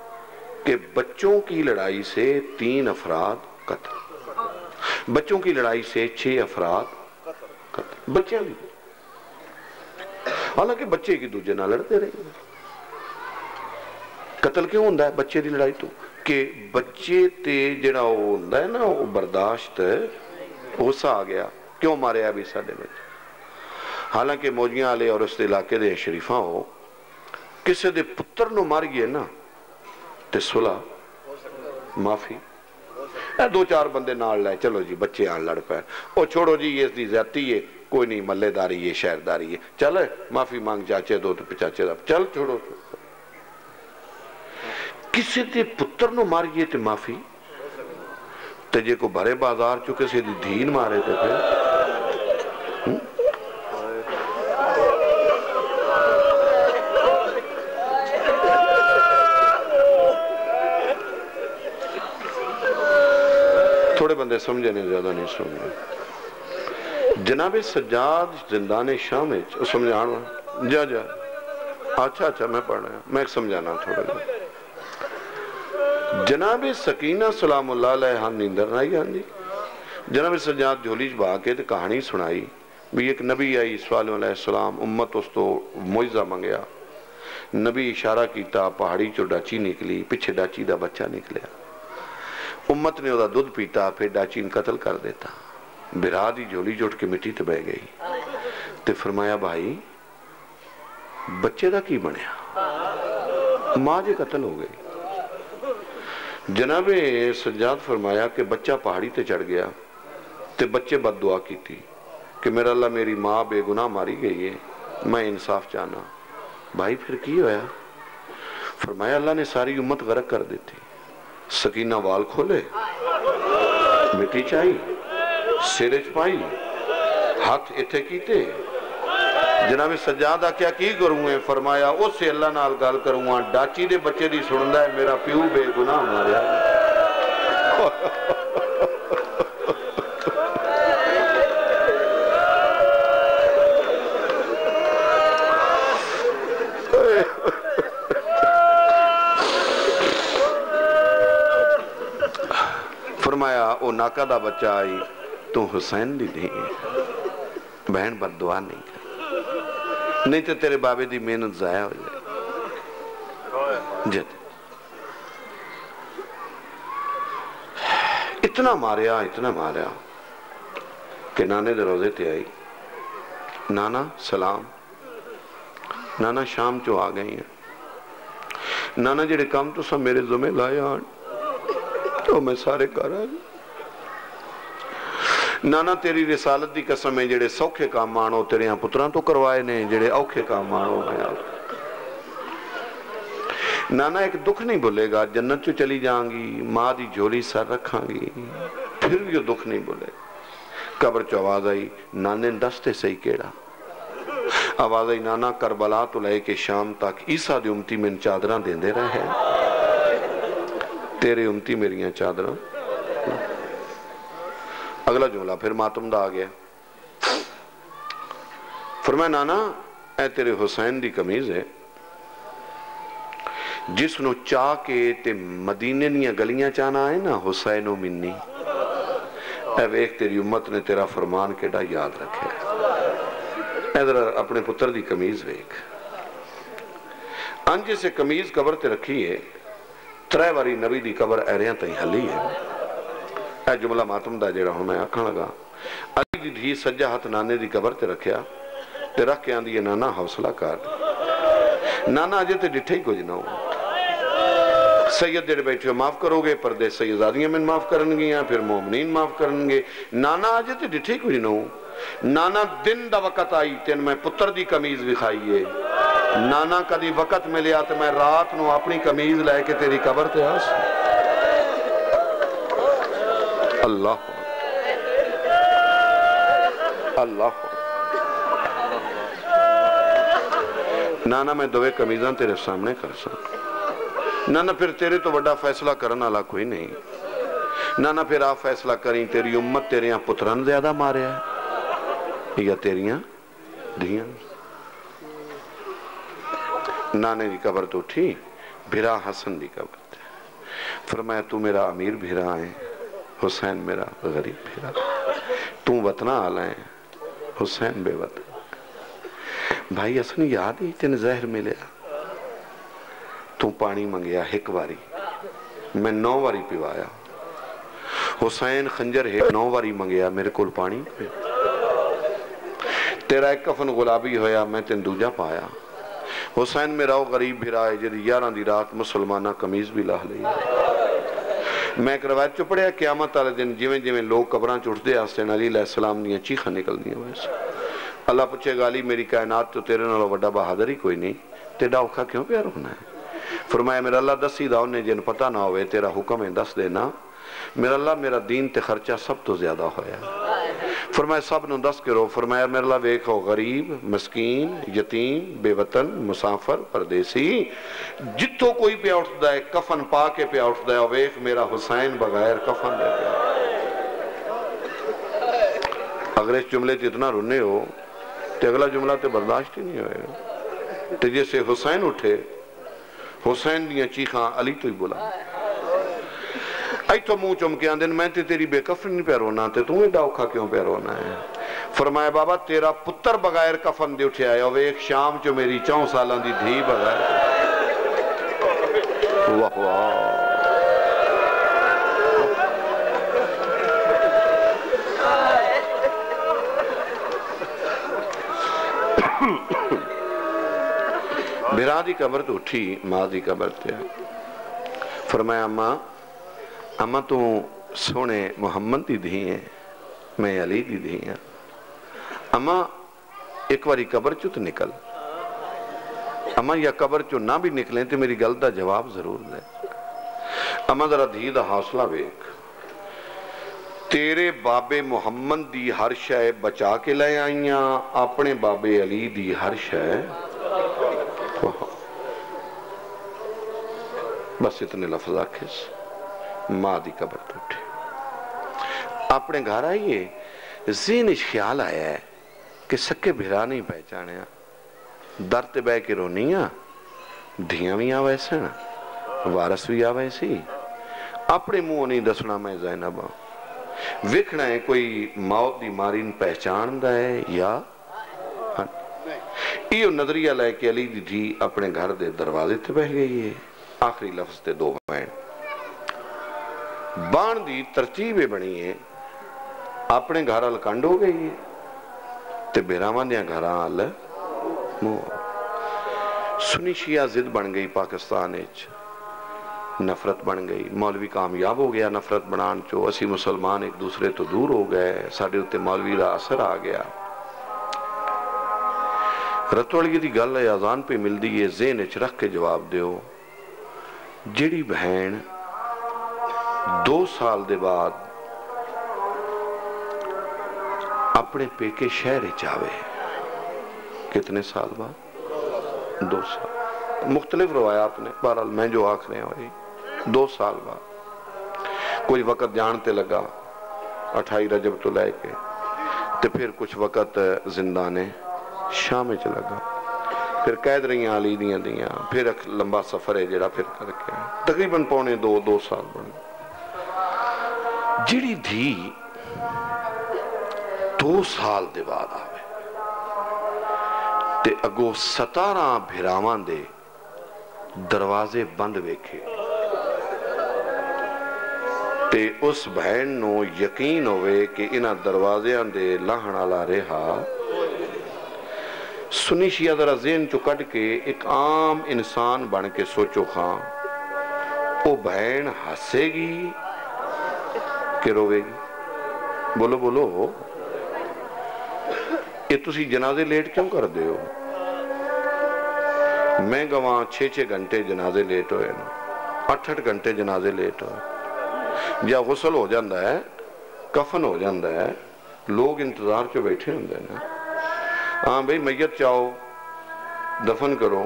कि बच्चों की लड़ाई से तीन अफराद कत्ल बच्चों की लड़ाई से छह अफराद कत्ल बच्चे भी हालांकि बच्चे की दूजे ना लड़ते रहे कत्ल क्यों होंगे बच्चे की लड़ाई तो कि बच्चे ते जड़ा होंगे ना वो बर्दाश्त गुस्सा आ गया क्यों मारिया भी साढ़े बच्चे हालांकि मौजियां वाले और उस इलाके के शरीफा हो किसी के पुत्र मार गए ना ਤੇ ਸੁਲਾ ਮਾਫੀ ਇਹ ਦੋ ਚਾਰ ਬੰਦੇ ਨਾਲ ਲੈ ਚਲੋ ਜੀ ਬੱਚੇ ਆਣ ਲੜ ਪੈ ਉਹ ਛੋੜੋ ਜੀ ਇਸ ਦੀ ਜ਼ਾਤੀ ਏ ਕੋਈ ਨਹੀਂ ਮੱਲੇਦਾਰੀ ਏ ਸ਼ਹਿਰਦਾਰੀ ਏ ਚੱਲ ਮਾਫੀ ਮੰਗ ਚਾਚੇ ਦੋ ਤੇ ਚਾਚੇ ਦਾ ਚੱਲ ਛੋੜੋ ਕਿਸੇ ਦੇ ਪੁੱਤਰ ਨੂੰ ਮਾਰੀਏ ਤੇ ਮਾਫੀ ਤੇ ਜੇ ਕੋ ਭਰੇ ਬਾਜ਼ਾਰ ਚ ਕਿਸੇ ਦੀ ਧੀਨ ਮਾਰੇ ਤੇ ਫਿਰ थोड़े बंदे समझे नहीं, ज़्यादा नहीं समझे। जनाब सजाद जिंदान शाम समझा जा जा। अच्छा अच्छा मैं पढ़ रहा मैं समझाना थोड़ा जनाब सकीना सलाम हाँ नींदर आई हाँ जी। जनाब सजाद झोली बहा के कहानी सुनाई। भी एक नबी आई सलाम, उम्मत उस तो मुआवजा मंगया। नबी इशारा किया पहाड़ी चो डाची निकली, पिछे डाची का बच्चा निकलिया उम्मत ने वह दुध पीता फिर डाचीन कतल कर देता बिरा की झोली जुट के मिट्टी ते बह गई ते फरमाया भाई बच्चे का की बनया मां जे कतल हो गई जनाबे सजाद फरमाया कि बच्चा पहाड़ी ते चढ़ गया ते बच्चे बद दुआ की थी कि मेरा अल्लाह मेरी मां बेगुनाह मारी गई है मैं इंसाफ चाहना भाई फिर की होया फरमाया अल्लाह ने सारी उम्मत गरक कर दी थी सकीना बाल खोले, मिट्टी चाई, सिर च पाई हाथ इथे कीते। जनाब सजाद आख्या, की करूँ फरमाया, उस अल्लाह नाल गल करूँगा डाची दे बच्चे दी सुनदा है मेरा प्यू बेगुनाह मारिया ओ नाका दा बच्चा आई तू हुसैन दी दे बहन पर दुआ नहीं कर नहीं तो तेरे बाबे की मेहनत जया हो जाए इतना मारिया इतना मारिया कि नाने दे रोज़े ते आई नाना सलाम नाना शाम चो आ गई हैं नाना जेडे काम तुसा मेरे जुमे लाए आन तो मैं सारे कर आ गई ਨਾਨਾ ਤੇਰੀ ਰਿਸਾਲਤ ਦੀ ਕਸਮ ਹੈ, ਜਿਹੜੇ ਸੌਖੇ ਕੰਮ ਆਣ ਉਹ ਪੁੱਤਰਾਂ ਤੋਂ ਕਰਵਾਏ ਨੇ, ਜਿਹੜੇ ਔਖੇ ਕੰਮ ਆਣ ਨਾਨਾ ਇੱਕ ਦੁੱਖ ਨਹੀਂ ਭੁੱਲੇਗਾ, ਜੰਨਤ ਚ ਚਲੀ ਜਾਾਂਗੀ ਮਾਂ ਦੀ ਝੋਲੀ ਸਰ ਰੱਖਾਂਗੀ, ਫਿਰ ਵੀ ਉਹ ਦੁੱਖ ਨਹੀਂ ਭੁੱਲੇ ਕਬਰ ਚ ਆਵਾਜ਼ ਆਈ, ਨਾਨੇ ਦੱਸਤੇ ਸਹੀ ਕਿਹੜਾ? ਆਵਾਜ਼ ਆਈ, ਨਾਨਾ, ਕਰਬਲਾ ਤੋਂ ਲੈ ਕੇ ਸ਼ਾਮ ਤੱਕ ਈਸਾ ਦੀ ਉਮਤੀ ਮੈਨੂੰ ਚਾਦਰਾਂ ਦਿੰਦੇ ਰਹੇ। ਤੇਰੇ ਉਮਤੀ ਮੇਰੀਆਂ ਚਾਦਰਾਂ। ਅਗਲਾ ਜੁਮਲਾ, ਫਿਰ ਮਾਤਮ ਦਾ ਆ ਗਿਆ। ਫਰਮਾਇਆ, ਨਾਨਾ, ਇਹ ਤੇਰੇ ਹੁਸੈਨ ਦੀ ਕਮੀਜ਼ ਹੈ। ਜਿਸ ਨੂੰ ਚਾਹ ਕੇ ਤੇ ਮਦੀਨੇ ਦੀਆਂ ਗਲੀਆਂ ਚਾਣਾ ਆਏ ਨਾ, ਹੁਸੈਨੋ ਮਿੰਨੀ। ਇਹ ਵੇਖ ਤੇਰੀ ਉਮਤ ਨੇ ਤੇਰਾ ਫਰਮਾਨ ਕਿਹੜਾ ਯਾਦ ਰੱਖਿਆ। ਇਧਰ ਆਪਣੇ ਪੁੱਤਰ ਦੀ ਕਮੀਜ਼ ਵੇਖ। ਅੰਜ ਸੇ ਕਮੀਜ਼ ਕਬਰ ਤੇ ਰੱਖੀ ਹੈ ਤਰੇ ਵਾਰੀ ਨਬੀ ਦੀ ਕਬਰ ਐਰਿਆਂ ਤਾਈ ਹੱਲੀ ਹੈ ਇਹ ਜੁਮਲਾ ਮਾਤਮ ਦਾ ਜਿਹੜਾ ਹੁਣ ਮੈਂ ਆਖਣ ਲਗਾ। ਅਲੀ ਦੀ ਧੀ ਸੱਜਾ ਹੱਥ ਨਾਨੇ ਦੀ ਕਬਰ ਤੇ ਰੱਖਿਆ ਤੇ ਰੱਖ ਕੇ ਆਂਦੀ ਹੈ, ਨਾਨਾ, ਹੌਸਲਾ ਕਰ। ਨਾਨਾ, ਅਜੇ ਤੇ ਡਿੱਠੇ ਹੀ ਕੁਝ ਨਾ ਹੋ ਸੈਦ ਜਿਹੜੇ ਬੈਠੇ ਮਾਫ ਕਰੋਗੇ, ਪਰਦੇ ਸੈਦਾਦੀਆਂ ਮੈਨੂੰ ਮਾਫ ਕਰਨਗੀਆਂ, ਫਿਰ ਮੂਮਨੀਨ ਮਾਫ ਕਰਨਗੇ। ਨਾਨਾ, ਅਜੇ ਤੇ ਡਿੱਠੇ ਕੁਝ ਨਾ ਹੋ ਨਾਨਾ, ਦਿਨ ਦਾ ਵਕਤ ਆਈ, ਤੈਨ ਮੈਂ ਪੁੱਤਰ ਦੀ ਕਮੀਜ਼ ਵਿਖਾਈਏ। ਨਾਨਾ, ਕਦੀ ਵਕਤ ਮਿਲਿਆ ਤੇ ਮੈਂ ਰਾਤ ਨੂੰ ਆਪਣੀ ਕਮੀਜ਼ ਲੈ ਕੇ ਤੇਰੀ ਕਬਰ ਤੇ ਆਸ ਅੱਲਾਹ ਅੱਲਾਹ ਨਾ ਨਾ ਮੈਂ ਦੋਵੇਂ ਕਮੀਜ਼ਾਂ ਤੇਰੇ ਸਾਹਮਣੇ ਕਰ ਸਕਾਂ ਨਾ ਨਾ ਫਿਰ ਤੇਰੇ ਤੋਂ ਵੱਡਾ ਫੈਸਲਾ ਕਰਨ ਵਾਲਾ ਕੋਈ ਨਹੀਂ ਨਾ ਨਾ ਫਿਰ ਆ ਫੈਸਲਾ ਕਰੀ ਤੇਰੀ ਉਮਤ ਤੇਰਿਆਂ ਪੁੱਤਰਾਂ ਨੂੰ ਜ਼ਿਆਦਾ ਮਾਰਿਆ ਜਾਂ ਤੇਰੀਆਂ ਧੀਆਂ ਨਾਨੇ ਦੀ ਕਬਰ ਤੋਂ ਉੱਠੀ ਬਿਰਾ ਹਸਨ ਦੀ ਕਬਰ ਤੇ ਫਰਮਾਇਆ ਤੂੰ ਮੇਰਾ ਅਮੀਰ ਬਿਰਾ ਹੈ हुसैन मेरा गरीब फिरा तू वतना आला है हुसैन बेवतन भाई, असन याद ही तेन जहर मिलया तू पानी मंगया एक बारी मैं नौ बारी पिवाया। हुसैन खंजर है नौ बारी मंगया, मेरे को पानी तेरा एक कफन गुलाबी होया, मैं तेन दूजा पाया। हुसैन मेरा वो गरीब फिरा है जी यार की रात मुसलमाना कमीज भी लाह ली ਮੈਂ ਇੱਕ ਰਵਾਇਤ ਚ ਪੜਿਆ ਕਿਆਮਤ ਵਾਲੇ ਦਿਨ ਜਿਵੇਂ ਜਿਵੇਂ ਲੋਕ ਕਬਰਾਂ ਚ ਉੱਠਦੇ ਹਸਨ ਅਲੀ ਅਲੈਹਿਸਲਾਮ ਦੀਆਂ ਚੀਖਾਂ ਨਿਕਲਦੀਆਂ ਵੈਸੇ ਅੱਲਾ ਪੁੱਛੇਗਾ, ਅਲੀ, ਮੇਰੀ ਕਾਇਨਾਤ ਤੋਂ ਤੇਰੇ ਨਾਲੋਂ ਵੱਡਾ ਬਹਾਦਰ ਹੀ ਕੋਈ ਨਹੀਂ। ਤੇਰਾ ਔਖਾ ਕਿਉਂ ਪਿਆਰ ਹੋਣਾ ਹੈ? ਫਰਮਾਇਆ, ਮੇਰਾ ਅੱਲਾ ਦੱਸੀ ਦਾ ਉਹਨੇ ਜਿਨ ਪਤਾ ਨਾ ਹੋਵੇ, ਤੇਰਾ ਹੁਕਮ ਹੈ ਦੱਸ ਦੇਣਾ। ਮੇਰਾ ਅੱਲਾ ਮੇਰਾ ਦੀਨ ਤੇ ਖਰਚਾ ਸਭ ਤੋਂ ਜ਼ਿਆਦਾ ਹੋਇਆ। फरमाया, सब न दस करो फरमाया, मेरे ला वेखो गरीब, मस्कीन, यतीम, बेवतन, मुसाफर, परदेसी जितो कोई पे उठता है, कफन पा के पे उठता है वेख, मेरा हुसैन बगैर कफन दे अगर इस जुमले च इतना रुने हो तो अगला जुमला तो बर्दाश्त ही नहीं होएगा। तो जैसे हुसैन उठे, हुसैन दियाँ चीखा अली तो ही बोला ਇੱਥੋਂ ਮੂੰਹ ਚੁੰਮ ਕੇ ਆਂਦੇ ਨੇ ਮੈਂ ਤੇ ਤੇਰੀ ਬੇਕਫਨ ਨਹੀਂ ਪਿਆ ਰੋਣਾ ਤੇ ਤੂੰ ਐਡਾ ਔਖਾ ਕਿਉਂ ਪਿਆ ਰੋਣਾ ਹੈ ਫਰਮਾਇਆ ਬਾਬਾ ਤੇਰਾ ਪੁੱਤਰ ਬਗੈਰ ਕਫਨ ਦੇ ਉੱਠਿਆ ਹੈ ਵੇਖ ਸ਼ਾਮ ਚ ਮੇਰੀ 4 ਸਾਲਾਂ ਦੀ ਧੀ ਬਗੈਰ ਵਾਹ ਵਾਹ ਬਿਰਾਂ ਦੀ ਕਬਰ ਤੋਂ ਉੱਠੀ ਮਾਂ ਦੀ ਕਬਰ ਤੇ ਫਰਮਾਇਆ ਮਾਂ ਅਮਾ ਤੂੰ ਸੋਹਣੇ ਮੁਹੰਮਦ ਦੀ ਧੀ ਹੈ, ਮੈਂ ਅਲੀ ਦੀ ਧੀ ਹਾਂ। ਅਮਾ, ਇੱਕ ਵਾਰੀ ਕਬਰ ਚੋਂ ਤੇ ਨਿਕਲ। ਅਮਾ, ਜਾਂ ਕਬਰ ਚੋਂ ਨਾ ਵੀ ਨਿਕਲੇ ਤੇ ਮੇਰੀ ਗੱਲ ਦਾ ਜਵਾਬ ਜ਼ਰੂਰ ਦੇ। ਅਮਾ, ਜ਼ਰਾ ਧੀ ਦਾ ਹੌਸਲਾ ਵੇਖ। ਤੇਰੇ ਬਾਬੇ ਮੁਹੰਮਦ ਦੀ ਹਰ ਸ਼ੈ ਬਚਾ ਕੇ ਲੈ ਆਈਆਂ, ਆਪਣੇ ਬਾਬੇ ਅਲੀ ਦੀ ਹਰ ਸ਼ੈ। ਬਸ ਇਤਨੇ ਲਫ਼ਜ਼ ਆਖੇ ਸੀ। माँ की कबर तो उठे अपने घर आइए, जीन ख्याल आया है कि सके भिरा नहीं पहचाने दर ते बह के रोनी आ धियाँ भी आवे सन वारस भी आवे सी। अपने मुँह नहीं दसना मैं जैनब। वेखना है, कोई मौत की मारी पहचान है या? यो नज़रिया लैके अली दी अपने घर के दरवाजे बह गई है। ਬਾਣ ਦੀ ਤਰਤੀਬ ਇਹ ਬਣੀ ਹੈ ਆਪਣੇ ਘਰ ਹਲ ਕੰਡ ਹੋ ਗਈ ਹੈ ਤੇ ਬੇਰਾਵਾਂ ਦੀਆਂ ਘਰਾਂ ਹਲ ਸੁਨੀ ਸ਼ੀਆ ਜ਼ਿੱਦ ਬਣ ਗਈ ਪਾਕਿਸਤਾਨ ਵਿੱਚ। ਨਫ਼ਰਤ ਬਣ ਗਈ। ਮੌਲਵੀ ਕਾਮਯਾਬ ਹੋ ਗਿਆ ਨਫ਼ਰਤ ਬਣਾਉਣ ਚੋਂ। ਅਸੀਂ ਮੁਸਲਮਾਨ ਇੱਕ ਦੂਸਰੇ ਤੋਂ ਦੂਰ ਹੋ ਗਏ। ਸਾਡੇ ਉੱਤੇ ਮੌਲਵੀ ਦਾ ਅਸਰ ਆ ਗਿਆ। ਰਤਵਲਗੀ ਦੀ ਗੱਲ ਹੈ ਅਜ਼ਾਨ ਪੇ ਮਿਲਦੀ ਹੈ ਜ਼ਿਹਨ ਵਿੱਚ ਰੱਖ ਕੇ ਜਵਾਬ ਦਿਓ। ਜਿਹੜੀ ਭੈਣ 2 ਸਾਲ ਦੇ ਬਾਅਦ ਆਪਣੇ ਪੇਕੇ ਸ਼ਹਿਰ ਵਿੱਚ ਆਵੇ कितने साल बाद दो साल मुख्तलिफ रवायात ने बहरहाल मैं जो आख रहे वही दो साल बाद कुछ वक़्त जानते लगा अठाई रजब तो लय के तो फिर कुछ वक़्त जिंदा ने शाम च लगा फिर कैद रही अली दियाँ दियाँ फिर लंबा सफ़र है जरा फिर करके तकरीबन पौने दो दो साल बने ਜਿਹੜੀ ਧੀ 2 ਸਾਲ ਦੇ ਬਾਅਦ ਆਵੇ ਤੇ ਅਗੋ 17 ਭਿਰਾਵਾਂ ਦੇ ਦਰਵਾਜ਼ੇ ਬੰਦ ਵੇਖੇ ਤੇ ਉਸ ਭੈਣ ਨੂੰ ਯਕੀਨ ਹੋਵੇ ਕਿ ਇਹਨਾਂ ਦਰਵਾਜ਼ਿਆਂ ਦੇ ਲਾਹਣ ਵਾਲਾ ਰਿਹਾ। ਸੁਨੀ ਸ਼ੀਆ ਦਾ ਜ਼ੇਨ ਚੋਂ ਕੱਢ ਕੇ ਇੱਕ ਆਮ ਇਨਸਾਨ ਬਣ ਕੇ ਸੋਚੋ ਖਾਂ ਉਹ ਭੈਣ ਹੱਸੇਗੀ ਕੇ ਰੋਵੇਗੀ ਬੋਲੋ ਬੋਲੋ। ਇਹ ਤੁਸੀਂ ਜਨਾਜ਼ੇ ਲੇਟ ਕਿਉਂ ਕਰਦੇ ਹੋ? ਮੈਂ ਗਵਾਂ 6-6 ਘੰਟੇ ਜਨਾਜ਼ੇ ਲੇਟ ਹੋਏ ਨੇ। 8-8 ਘੰਟੇ ਜਨਾਜ਼ੇ ਲੇਟ ਹੋਏ। ਜਾਂ ਗੁਸਲ ਹੋ ਜਾਂਦਾ ਹੈ, ਕਫਨ ਹੋ ਜਾਂਦਾ ਹੈ, ਲੋਕ ਇੰਤਜ਼ਾਰ 'ਚ ਬੈਠੇ ਹੁੰਦੇ ਨੇ। ਹਾਂ ਭਈ ਮਈਤ ਚਾਓ ਦਫਨ ਕਰੋ।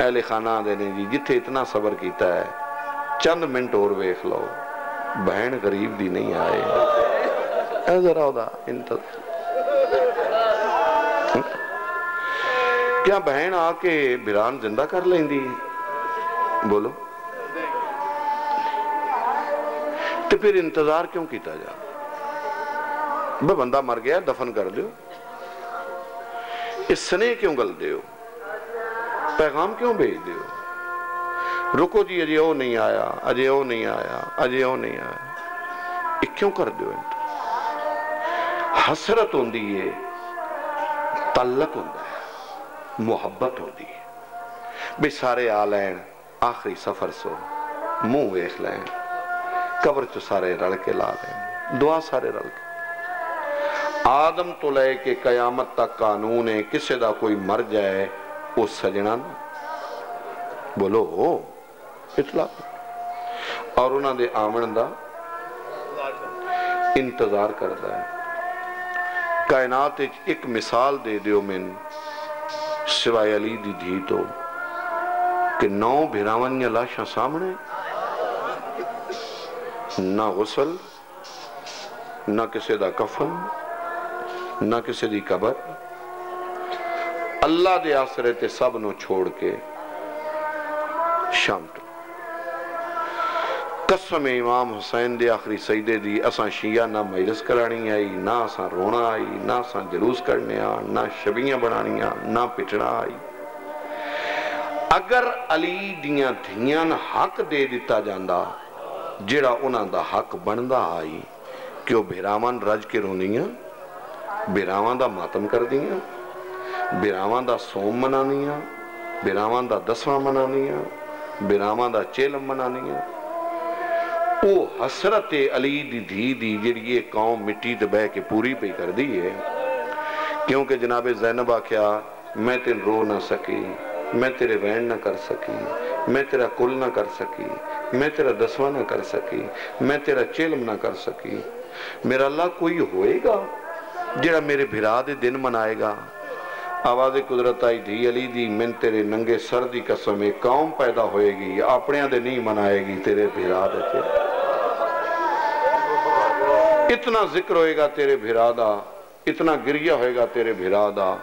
ਅਹਲੇ ਖਾਨਾ ਦੇ ਨੇ ਜੀ, ਜਿੱਥੇ ਇਤਨਾ ਸਬਰ ਕੀਤਾ ਹੈ, ਚੰਦ ਮਿੰਟ ਹੋਰ ਵੇਖ ਲਓ। ਭੈਣ ਗਰੀਬ ਦੀ ਨਹੀਂ ਆਏ। ਐ ਜ਼ਰਾ ਉਹਦਾ ਇੰਤਰ ਕਿਆ ਭੈਣ ਆ ਕੇ ਬਿਰਾਨ ਜ਼ਿੰਦਾ ਕਰ ਲੈਂਦੀ? ਬੋਲੋ। ਤੇ ਫਿਰ ਇੰਤਜ਼ਾਰ ਕਿਉਂ ਕੀਤਾ ਜਾ? ਬੇ ਬੰਦਾ ਮਰ ਗਿਆ, ਦਫਨ ਕਰ ਦਿਓ। ਇਸ ਸਨੇ ਕਿਉਂ ਗਲਦੇ ਹੋ? ਪੈਗਾਮ ਕਿਉਂ ਭੇਜਦੇ ਹੋ? ਰੁਕੋ ਜੀ, ਅਜੇ ਉਹ ਨਹੀਂ ਆਇਆ, ਅਜੇ ਉਹ ਨਹੀਂ ਆਇਆ, ਅਜੇ ਉਹ ਨਹੀਂ ਆਇਆ। ਇਹ ਕਿਉਂ ਕਰਦੇ ਹੋ ਹਸਰਤ ਹੁੰਦੀ ਏ, ਤਾਲਕ ਹੁੰਦਾ ਹੈ, ਮੁਹੱਬਤ ਹੁੰਦੀ ਹੈ ਵੀ ਸਾਰੇ ਆ ਲੈਣ, ਆਖਰੀ ਸਫ਼ਰ ਸੋ, ਮੂੰਹ ਵੇਖ ਲੈਣ, ਕਬਰ ਚ ਸਾਰੇ ਰਲ ਕੇ ਲਾ ਲੈਣ ਦੁਆ ਸਾਰੇ ਰਲ ਕੇ। ਆਦਮ ਤੋਂ ਲੈ ਕੇ ਕਿਆਮਤ ਤੱਕ ਕਾਨੂੰਨ ਹੈ, ਕਿਸੇ ਦਾ ਕੋਈ ਮਰ ਜਾਏ, ਉਹ ਸਜਣਾ ਨਾ ਬੋਲੋ। ਇਤਲਾ ਔਰ ਉਹਨਾਂ ਦੇ ਆਉਣ ਦਾ ਇੰਤਜ਼ਾਰ ਕਰਦਾ ਹੈ। ਕਾਇਨਾਤ ਵਿੱਚ ਇੱਕ ਮਿਸਾਲ ਦੇ ਦਿਓ ਮੈਨੂੰ, ਸਿਵਾਏ ਅਲੀ ਦੀ ਧੀ ਤੋਂ, ਕਿ ਨੌ ਭਿਰਾਵਾਂ ਦੀਆਂ ਲਾਸ਼ਾਂ ਸਾਹਮਣੇ। ਨਾ ਗੁਸਲ, ਨਾ ਕਿਸੇ ਦਾ ਕਫਨ, ਨਾ ਕਿਸੇ ਦੀ ਕਬਰ। ਅੱਲਾ ਦੇ ਆਸਰੇ ਤੇ ਸਭ ਨੂੰ ਛੋੜ ਕੇ ਸ਼ਾਮ ਕਸਮ ਇਮਾਮ ਹੁਸੈਨ ਦੇ ਆਖਰੀ ਸਜਦੇ ਦੀ, ਅਸਾਂ ਸ਼ੀਆ ਨਾ ਮਜਲਿਸ ਕਰਾਣੀ ਆਈ, ਨਾ ਅਸਾਂ ਰੋਣਾ ਆਈ, ਨਾ ਅਸਾਂ ਜਲੂਸ ਕਰਨਿਆ ਨਾ ਸ਼ਬੀਆਂ ਬਣਾਣੀਆਂ, ਨਾ ਪਿਟਣਾ ਆਈ। ਅਗਰ ਅਲੀ ਦੀਆਂ ਧੀਆਂ ਨੂੰ ਹੱਕ ਦੇ ਦਿੱਤਾ ਜਾਂਦਾ, ਜਿਹੜਾ ਉਹਨਾਂ ਦਾ ਹੱਕ ਬਣਦਾ ਆਈ, ਕਿ ਉਹ ਬਿਰਾਵਾਂ ਰਜ ਕੇ ਰੋਂਦੀਆਂ, ਬਿਰਾਵਾਂ ਦਾ ਮਾਤਮ ਕਰਦੀਆਂ, ਬਿਰਾਵਾਂ ਦਾ ਸੋਮ ਮਨਾਉਂਦੀਆਂ, ਬਿਰਾਵਾਂ ਦਾ ਦਸਵਾਂ ਮਨਾਉਂਦੀਆਂ, ਬਿਰਾਵਾਂ ਦਾ ਚੇਲਮ ਮਨਾਉਂਦੀਆਂ ਉਹ ਹਸਰਤ ਅਲੀ ਦੀ ਧੀ ਦੀ ਜਿਹੜੀ ਇਹ ਕੌਮ ਮਿੱਟੀ ਤੇ ਬਹਿ ਕੇ ਪੂਰੀ ਪਈ ਕਰਦੀ ਹੈ ਕਿਉਂਕਿ ਜਨਾਬੇ ਜ਼ੈਨਬ ਆਖਿਆ, ਮੈਂ ਤੈਨੂੰ ਰੋ ਨਾ ਸਕੀ, ਮੈਂ ਤੇਰੇ ਵੈਣ ਨਾ ਕਰ ਸਕੀ, ਮੈਂ ਤੇਰਾ ਕੁਲ ਨਾ ਕਰ ਸਕੀ, ਮੈਂ ਤੇਰਾ ਦਸਵਾਂ ਨਾ ਕਰ ਸਕੀ, ਮੈਂ ਤੇਰਾ ਚੇਲਮ ਨਾ ਕਰ ਸਕੀ। ਮੇਰਾ ਅੱਲਾ ਕੋਈ ਹੋਏਗਾ ਜਿਹੜਾ ਮੇਰੇ ਭਰਾ ਦੇ ਦਿਨ ਮਨਾਏਗਾ? ਆਵਾਜ਼ੇ ਕੁਦਰਤ ਆਈ ਧੀ ਅਲੀ ਦੀ ਮੈਂ ਤੇਰੇ ਨੰਗੇ ਸਰ ਦੀ ਕਸਮ ਇਹ ਕੌਮ ਪੈਦਾ ਹੋਏਗੀ, ਆਪਣਿਆਂ ਦੇ ਨਹੀਂ ਮਨਾਏਗੀ ਤੇਰੇ ਭਰਾ ਦੇ इतना ज़िक्र होएगा तेरे भिरादा, इतना गिरिया होएगा तेरे भिरादा।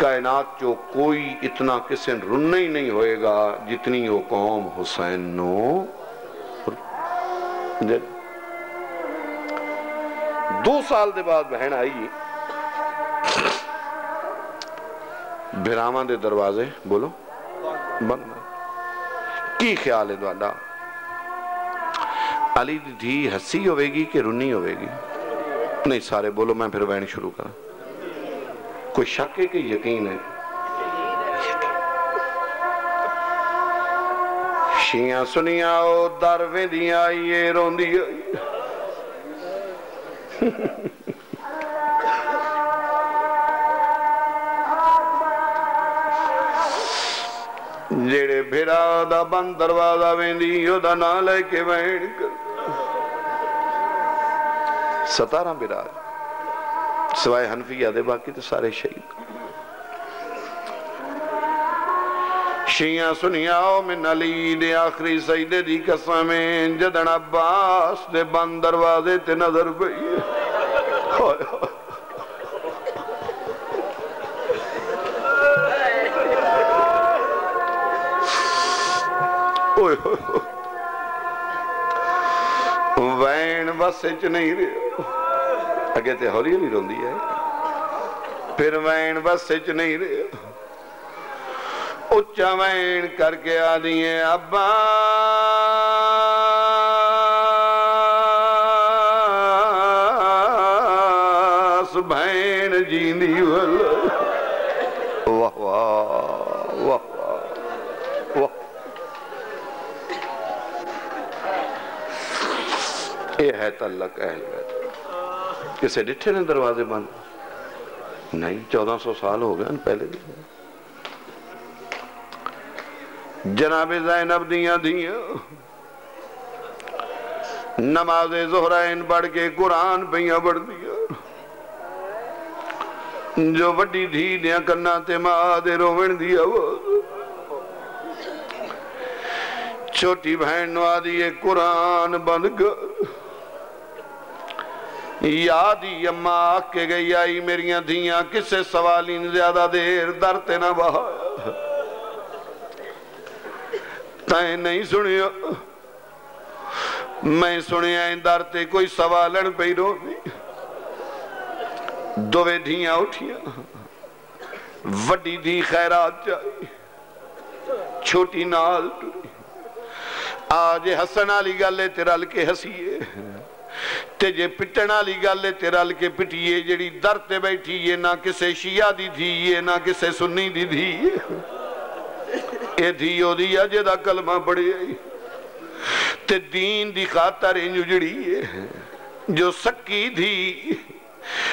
कायनात चो कोई इतना किसी रुन ही नहीं होएगा, जितनी वो कौम हुसैन। नो दो साल के बाद बहन आई। भिराव के दरवाजे, बोलो। बंद। की ख्याल है ਅਲੀ ਦੀ ਧੀ ਹੱਸੀ ਹੋਵੇਗੀ ਕਿ ਰੁੰਨੀ ਹੋਵੇਗੀ? ਨਹੀਂ, ਸਾਰੇ ਬੋਲੋ, ਮੈਂ ਫਿਰ ਵੈਣ ਸ਼ੁਰੂ ਕਰਾਂ। ਕੋਈ ਸ਼ੱਕ ਹੈ ਕਿ ਯਕੀਨ ਹੈ? ਸ਼ੀਆਂ ਸੁਨੀਆਂ ਉਹ ਦਰਵੇਂ ਦੀਆਂ ਆਈਏ ਰੋਂਦੀ ਹੋਈ ਜਿਹੜੇ ਭੇਰਾ ਦਾ ਬੰਦ ਦਰਵਾਜ਼ਾ ਵੇਂਦੀ, ਉਹਦਾ ਨਾਂ ਲੈ ਕੇ ਵੈਣ ਕਰ। 17 ਬਿਰਾਜ। ਸਵਾਏ ਹਨਫੀਆ ਦੇ, ਬਾਕੀ ਤੇ ਸਾਰੇ ਸ਼ਹੀਦ। ਸ਼ੀਆਂ ਸੁਨੀਆਂ, ਉਹ ਮਿਨ ਅਲੀ ਦੇ ਆਖਰੀ ਸਜਦੇ ਦੀ ਕਸਮ ਜਦਣ ਅਬਾਸ ਦੇ ਬੰਦ ਦਰਵਾਜ਼ੇ ਤੇ ਨਜ਼ਰ ਪਈ ਹੋਏ ਹੋਏ। ਵੈਣ ਚ ਨਹੀਂ ਰਿਹਾ। ਅੱਗੇ ਤੇ ਹੌਲੀ ਹੌਲੀ ਰੋਂਦੀ ਹੈ ਫਿਰ ਵੈਣ ਵਸੇ ਚ ਨਹੀਂ ਰਿਹਾ। ਉੱਚਾ ਵੈਣ ਕਰਕੇ ਆਦੀਏ ਅੱਬਾ। ਭੈਣ ਜੀਂਦੀ ਵੱਲ। ਹੈ ਤਲਕ ਅਹਲ ਬੈਤ ਕਿਸੇ ਡਿੱਠੇ ਨੇ ਦਰਵਾਜ਼ੇ ਬੰਦ नहीं 1400 साल हो गए पहले भी जनाबे जैनब दिया दिया नमाज जोहराइन पढ़ के कुरान पिया पढ़ दिया जो वड्डी धी दिया कन्ना ते मां दे रोवण दी आवाज छोटी बहन नु आदी कुरान बंद कर याद अम्मा आके गई आई मेरिया धीया, किसे सवाल ही नहीं ज़्यादा देर, दर ते ना बहा तय नहीं सुनियो। मैं सुनिया दर ते कोई सवाल पी रो दोवे धिया उठिया। वी धी खैरात आई छोटी नाल आज हसन वाली गल रल के हसीए। ਤੇ ਜੇ ਪਿੱਟਣ ਵਾਲੀ ਗੱਲ ਏ ਤੇ ਰਲ ਕੇ ਪਿਟੀਏ ਜਿਹੜੀ ਦਰ ਤੇ ਬੈਠੀ ਏ ਨਾ ਕਿਸੇ ਸ਼ੀਆ ਦੀ ਧੀ ਏ ਨਾ ਕਿਸੇ ਸੁੰਨੀ ਦੀ ਧੀ ਏ ਇਹ ਧੀ ਉਹਦੀ ਆ ਜਿਹਦਾ ਕਲਮਾ ਪੜਿਆ ਈ ਤੇ ਦੀਨ ਦੀ ਖਾਤਰ ਇੰਜ ਉਜੜੀ ਏ ਜੋ ਸੱਕੀ ਧੀ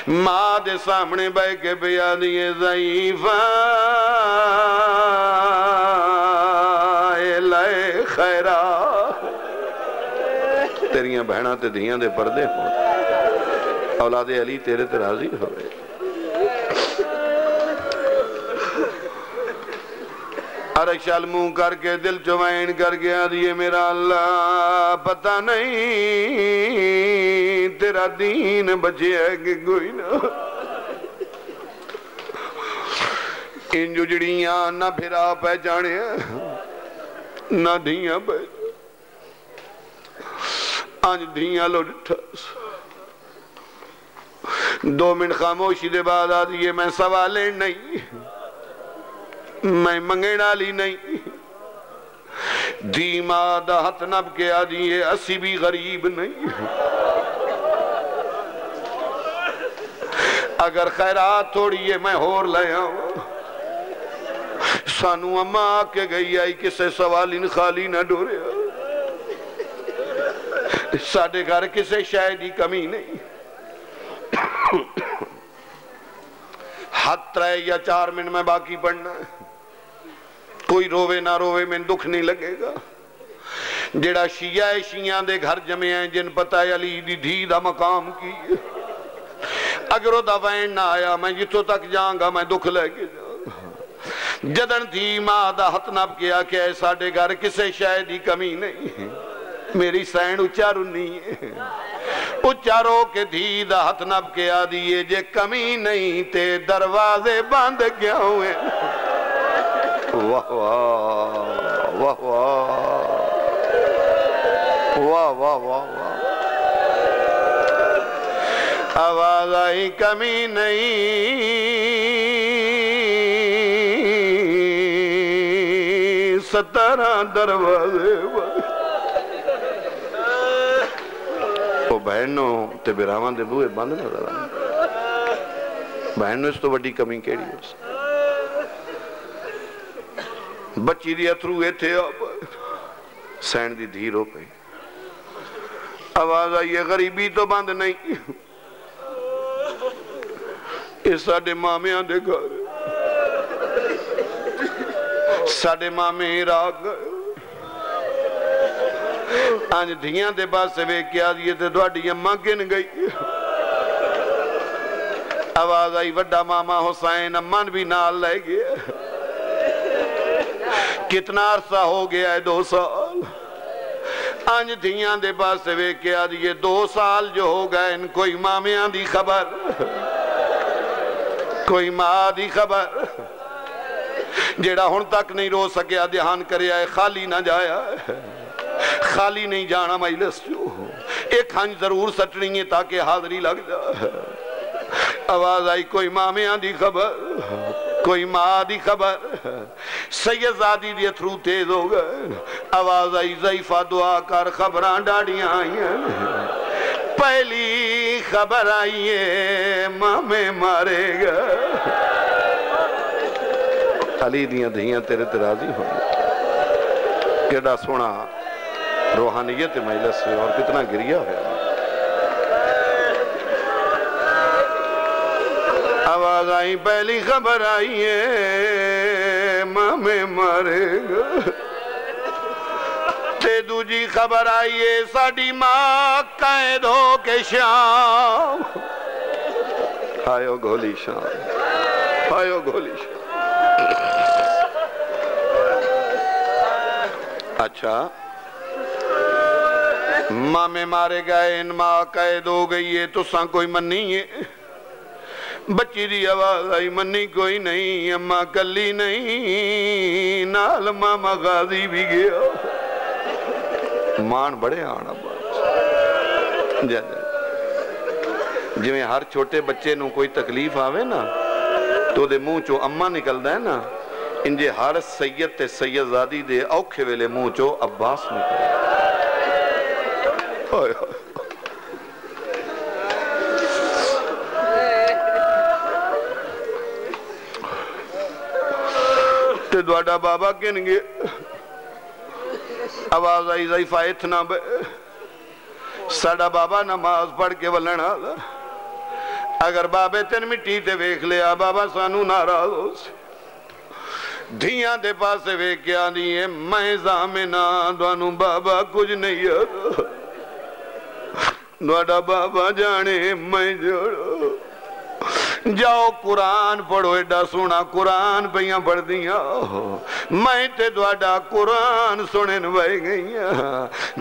ਮਾਂ ਦੇ ਸਾਹਮਣੇ ਬਹਿ ਕੇ ਬਿਆ ਦੀਏ ਜ਼ਈਫਾ ਏ ਲੈ ਖੈਰਾ ਤੇਰੀਆਂ ਭੈਣਾਂ ਤੇ ਧੀਆਂ ਦੇ ਪਰਦੇ ਹੋਣ ਔਲਾਦੇ ਅਲੀ ਤੇਰੇ ਤੇ ਰਾਜ਼ੀ ਹੋਵੇ ਅਰਸ਼ਲ ਮੂੰਹ ਕਰਕੇ ਦਿਲ ਚਵੈਣ ਕਰ ਗਿਆ ਦੀਏ ਮੇਰਾ ਅੱਲਾ ਪਤਾ ਨਹੀਂ ਤੇਰਾ ਦੀਨ ਬਚਿਆ ਕਿ ਕੋਈ ਨਾ ਇੰਜ ਜੜੀਆਂ ਨਾ ਫਿਰਾ ਪਹਿਚਾਣਿਆ ਨਾ ਧੀਆਂ ਪੈ अज धीया आलो डिठस दो मिनट खामोशी दे बाद आ जाइए मैं सवाल नहीं। मैं मंगण वाली नहीं। धी माँ का हथ नप के आ जाइए असी भी गरीब नहीं। अगर खैरात थोड़ी है, मैं होर ले आवा सानू अम्मा आके गई आई, किसे सवाल इन खाली ना डोरिया साडे घर किसे शायद की कमी नहीं। हथ त्रै या चार मिनट में बाकी पढ़ना कोई रोवे ना रोवे मैं दुख नहीं लगेगा। जेड़ा शिया है, शिया दे घर जमे है, जिन पता है अली दी धी दा मकाम की अगर ओदा वैन ना आया, मैं जितों तक जाऊँगा मैं दुख लेके जदन थी माँ दा हथ नप के आख्या साडे घर किसे शायद की कमी नहीं मेरी सैन उच्चा रुनी है के धी दा हथ नप के आ जे कमी नहीं ते दरवाजे बंद गया हुए? वाह वाह वाह वाह वाह वाह वाह। आवाज़ आई, कमी नहीं। सतारा दरवाजे ਉਹ ਭੈਣ ਨੂੰ ਤੇ ਬਿਰਾਵਾਂ ਦੇ ਬੂਹੇ ਬੰਦ ਨਜ਼ਰ ਆ ਭੈਣ ਨੂੰ ਇਸ ਤੋਂ ਵੱਡੀ ਕਮੀ ਕਿਹੜੀ ਉਸ ਬੱਚੀ ਦੀ ਅਥਰੂ ਇੱਥੇ ਆ सैन की धी रो पई आवाज आई है गरीबी तो बंद नहीं ये साडे मामिया दे घर साडे मामे राग गए अंज धिया के पास वेख्या जी तो अम्मा गिन गई। आवाज़ आई वा मामा हुसैन अमन भी नाल लै गया कितना अरसा हो गया है दो साल। अंज धिया के पास वेख्या जी दो साल जो हो गए कोई मामिया की खबर। कोई माँ की खबर। जेड़ा हूँ तक नहीं रो सकिया ध्यान कर खाली ना जाया। खाली नहीं जाना मजलिस चो एक खंज ज़रूर सटनी है ताकि हाजरी लग जाए आवाज़ आई, कोई मामिया की खबर? कोई माँ की खबर? सैयदादी के थ्रू तेज हो गए। आवाज़ आई, जईफा दुआ कर, खबर डाड़िया आई पहली खबर आई है, मामे मारेगा अली दियाँ धियाँ तेरे ते हो केड़ा सोना रूहानियत मजलस और कितना गिरिया है। आवाज़ आई, पहली खबर आई है, मामे मारेगा ते दूजी खबर आई है, साड़ी माँ कैद हो के शाम आयो गोली शाम आयो गोली शाम अच्छा मामे मारे गए, इन माँ कैद हो गई है, तुसा कोई मनी है? बच्ची की आवाज़ आई मनी कोई नहीं, अम्मा कली नहीं, नाल मामा गाजी भी गया मान बड़े आना जिमें हर छोटे बच्चे नु कोई तकलीफ़ आवे ना तो दे मुँह चो अम्मा निकलता है ना, इंजे हर सैयद ते सैयदजादी दे औखे वेले मुँह चो अब्बास निकलता होय ਤੇ ਤੁਹਾਡਾ ਬਾਬਾ ਕਿਨਗੇ ਆਵਾਜ਼ ਆਈ ਜ਼ੈਫਾ ਇਤਨਾ ਸਾਡਾ ਬਾਬਾ ਨਮਾਜ਼ ਪੜ ਕੇ ਵੱਲਣ ਵਾਲਾ ਅਗਰ ਬਾਬੇ ਤਨ ਮਿੱਟੀ ਤੇ ਵੇਖ ਲਿਆ ਬਾਬਾ ਸਾਨੂੰ ਨਾਰਾਜ਼ ਹੋ ਸੀ ਧੀਆਂ ਦੇ ਪਾਸੇ ਵੇਖਿਆ ਨਹੀਂ ਐ ਮੈਂ ਜ਼ਾਮਨਾ ਤੁਹਾਨੂੰ ਬਾਬਾ ਕੁਝ ਨਹੀਂ ਆਦਾ है बाबा जाने मैं जोड़ो। जाओ कुरान पढ़ो, एडा सोना कुरान पइया पढ़ दिया मैं ते द्वाडा कुरान सुने बह गई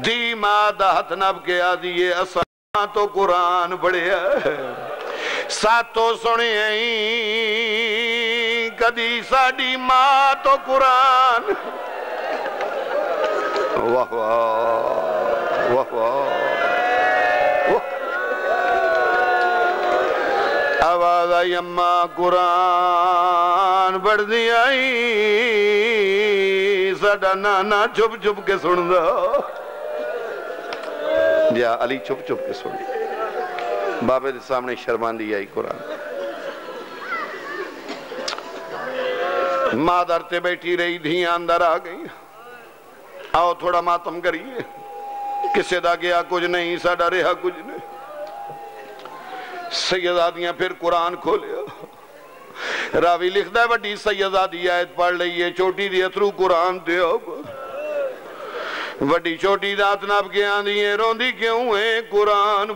धी माँ का हथ नब के आदिए असा तो कुरान पढ़िया। सातो सुने कदी साड़ी माँ तो कुरान। वाह वाह वाह वाह। आवाज़ आई अम्मा, कुरान पढ़ती आई। साडा नाना चुप चुप के सुन दो जा अली चुप चुप के सुन। बाबे के सामने शर्मांदी आई कुरान। माँ दर ते बैठी रही धियाँ अंदर आ गई। आओ थोड़ा मातम करिए। किसे का गया कुछ नहीं, साडा रहा कुछ नहीं। सैयदादियाँ फिर कुरान खोलिया। रावी लिखता है वही सैयदादी आयत पढ़ लीए छोटी दी अथरू कुरान दो वड्डी छोटी दात नप के आंदी है, रोंदी क्यों है कुरान?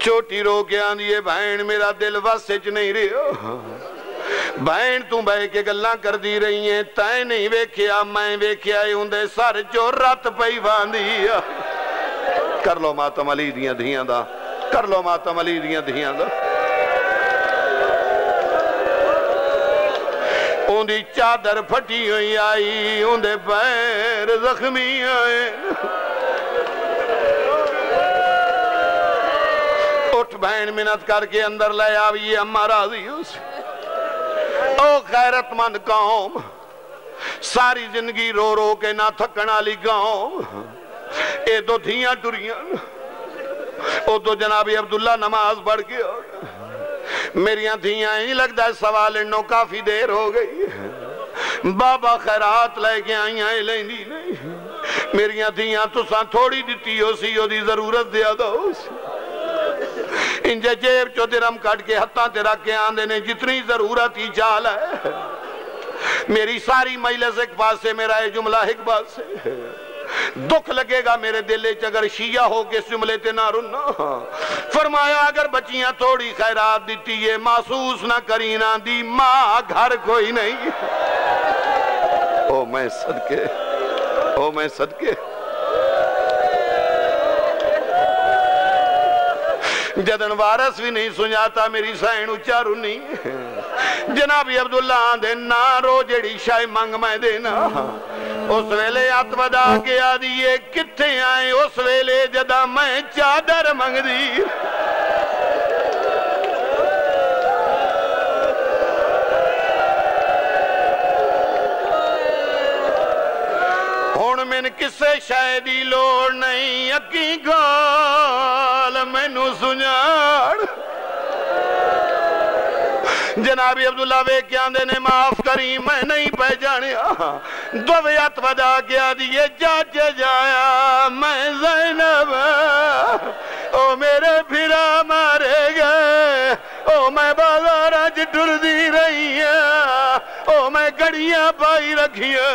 छोटी रो के आंदी है बहन मेरा दिल बस च नहीं रहा बहन तू बह के गल कर दी रही है, तै नहीं वेख्या, मैं वेख्या उन्दे सर चो रत पई बांधी कर लो मातम अली दिया धियाँ दा। कर लो मातम अली दिया धियाँ दा। उन्दी चादर फटी हुई आई उन्दे पैर जख्मी आए उठ बहन मिन्नत करके अंदर ले आई अम्मा राज़ी उस ओ गैरतमंद कौम, सारी ज़िंदगी रो रो के ना थकन वाली कौम ये दो टुरियाँ उदो जनाबी अब्दुल्ला नमाज़ पढ़ के मेरिया धियाँ ही लगता है, सवाल इनो काफ़ी देर हो गई। बाबा खैरात लैके आईया लेंदी नहीं। मेरिया धियाँ तुसा थोड़ी दिती हो सी ओदी ज़रूरत हो सी इंजे जेब चो दिरम कट के हत्था ते रख के आंदे ने, जितनी ज़रूरत ही चाल है। मेरी सारी महिला एक पास से मेरा ये जुमला एक पास। से दुख लगेगा मेरे दिल च अगर शिया हो के जुमले ते ना रुना फरमाया, अगर बच्चियाँ थोड़ी खैरात दी है, महसूस ना करी ना दी, माँ घर कोई नहीं। ओ, मैं सदके, ओ, मैं सदके। जदन वारस भी नहीं सुझाता मेरी सैन उच्चा रुनी जनाबी अब्दुल्ला दे ना रो जेड़ी शाय मंग मैं देना। ਉਸ ਵੇਲੇ ਆਤਮਾ ਦਾ ਕੇ ਆਦੀਏ, ਕਿੱਥੇ ਆਏ? ਉਸ ਵੇਲੇ ਜਦਾਂ ਮੈਂ ਚਾਦਰ ਮੰਗਦੀ। ਹੁਣ ਮੈਨ ਕਿਸੇ ਸ਼ੈ ਦੀ ਲੋੜ ਨਹੀਂ ਅੱਕੀ ਗਾਲ ਮੈਨੂੰ ਸੁਝਾੜ। जनाबी अब्दुल्ला वे क्या ने, माफ़ करी, मैं नहीं पहचानिया। दवे हथ बजा गया दिए जज जाया, मैं जैनब। ओ मेरे फिरा मारे गए, ओ मैं बाज़ार च टुरदी रही ओ मैं गड़िया पाई रखिया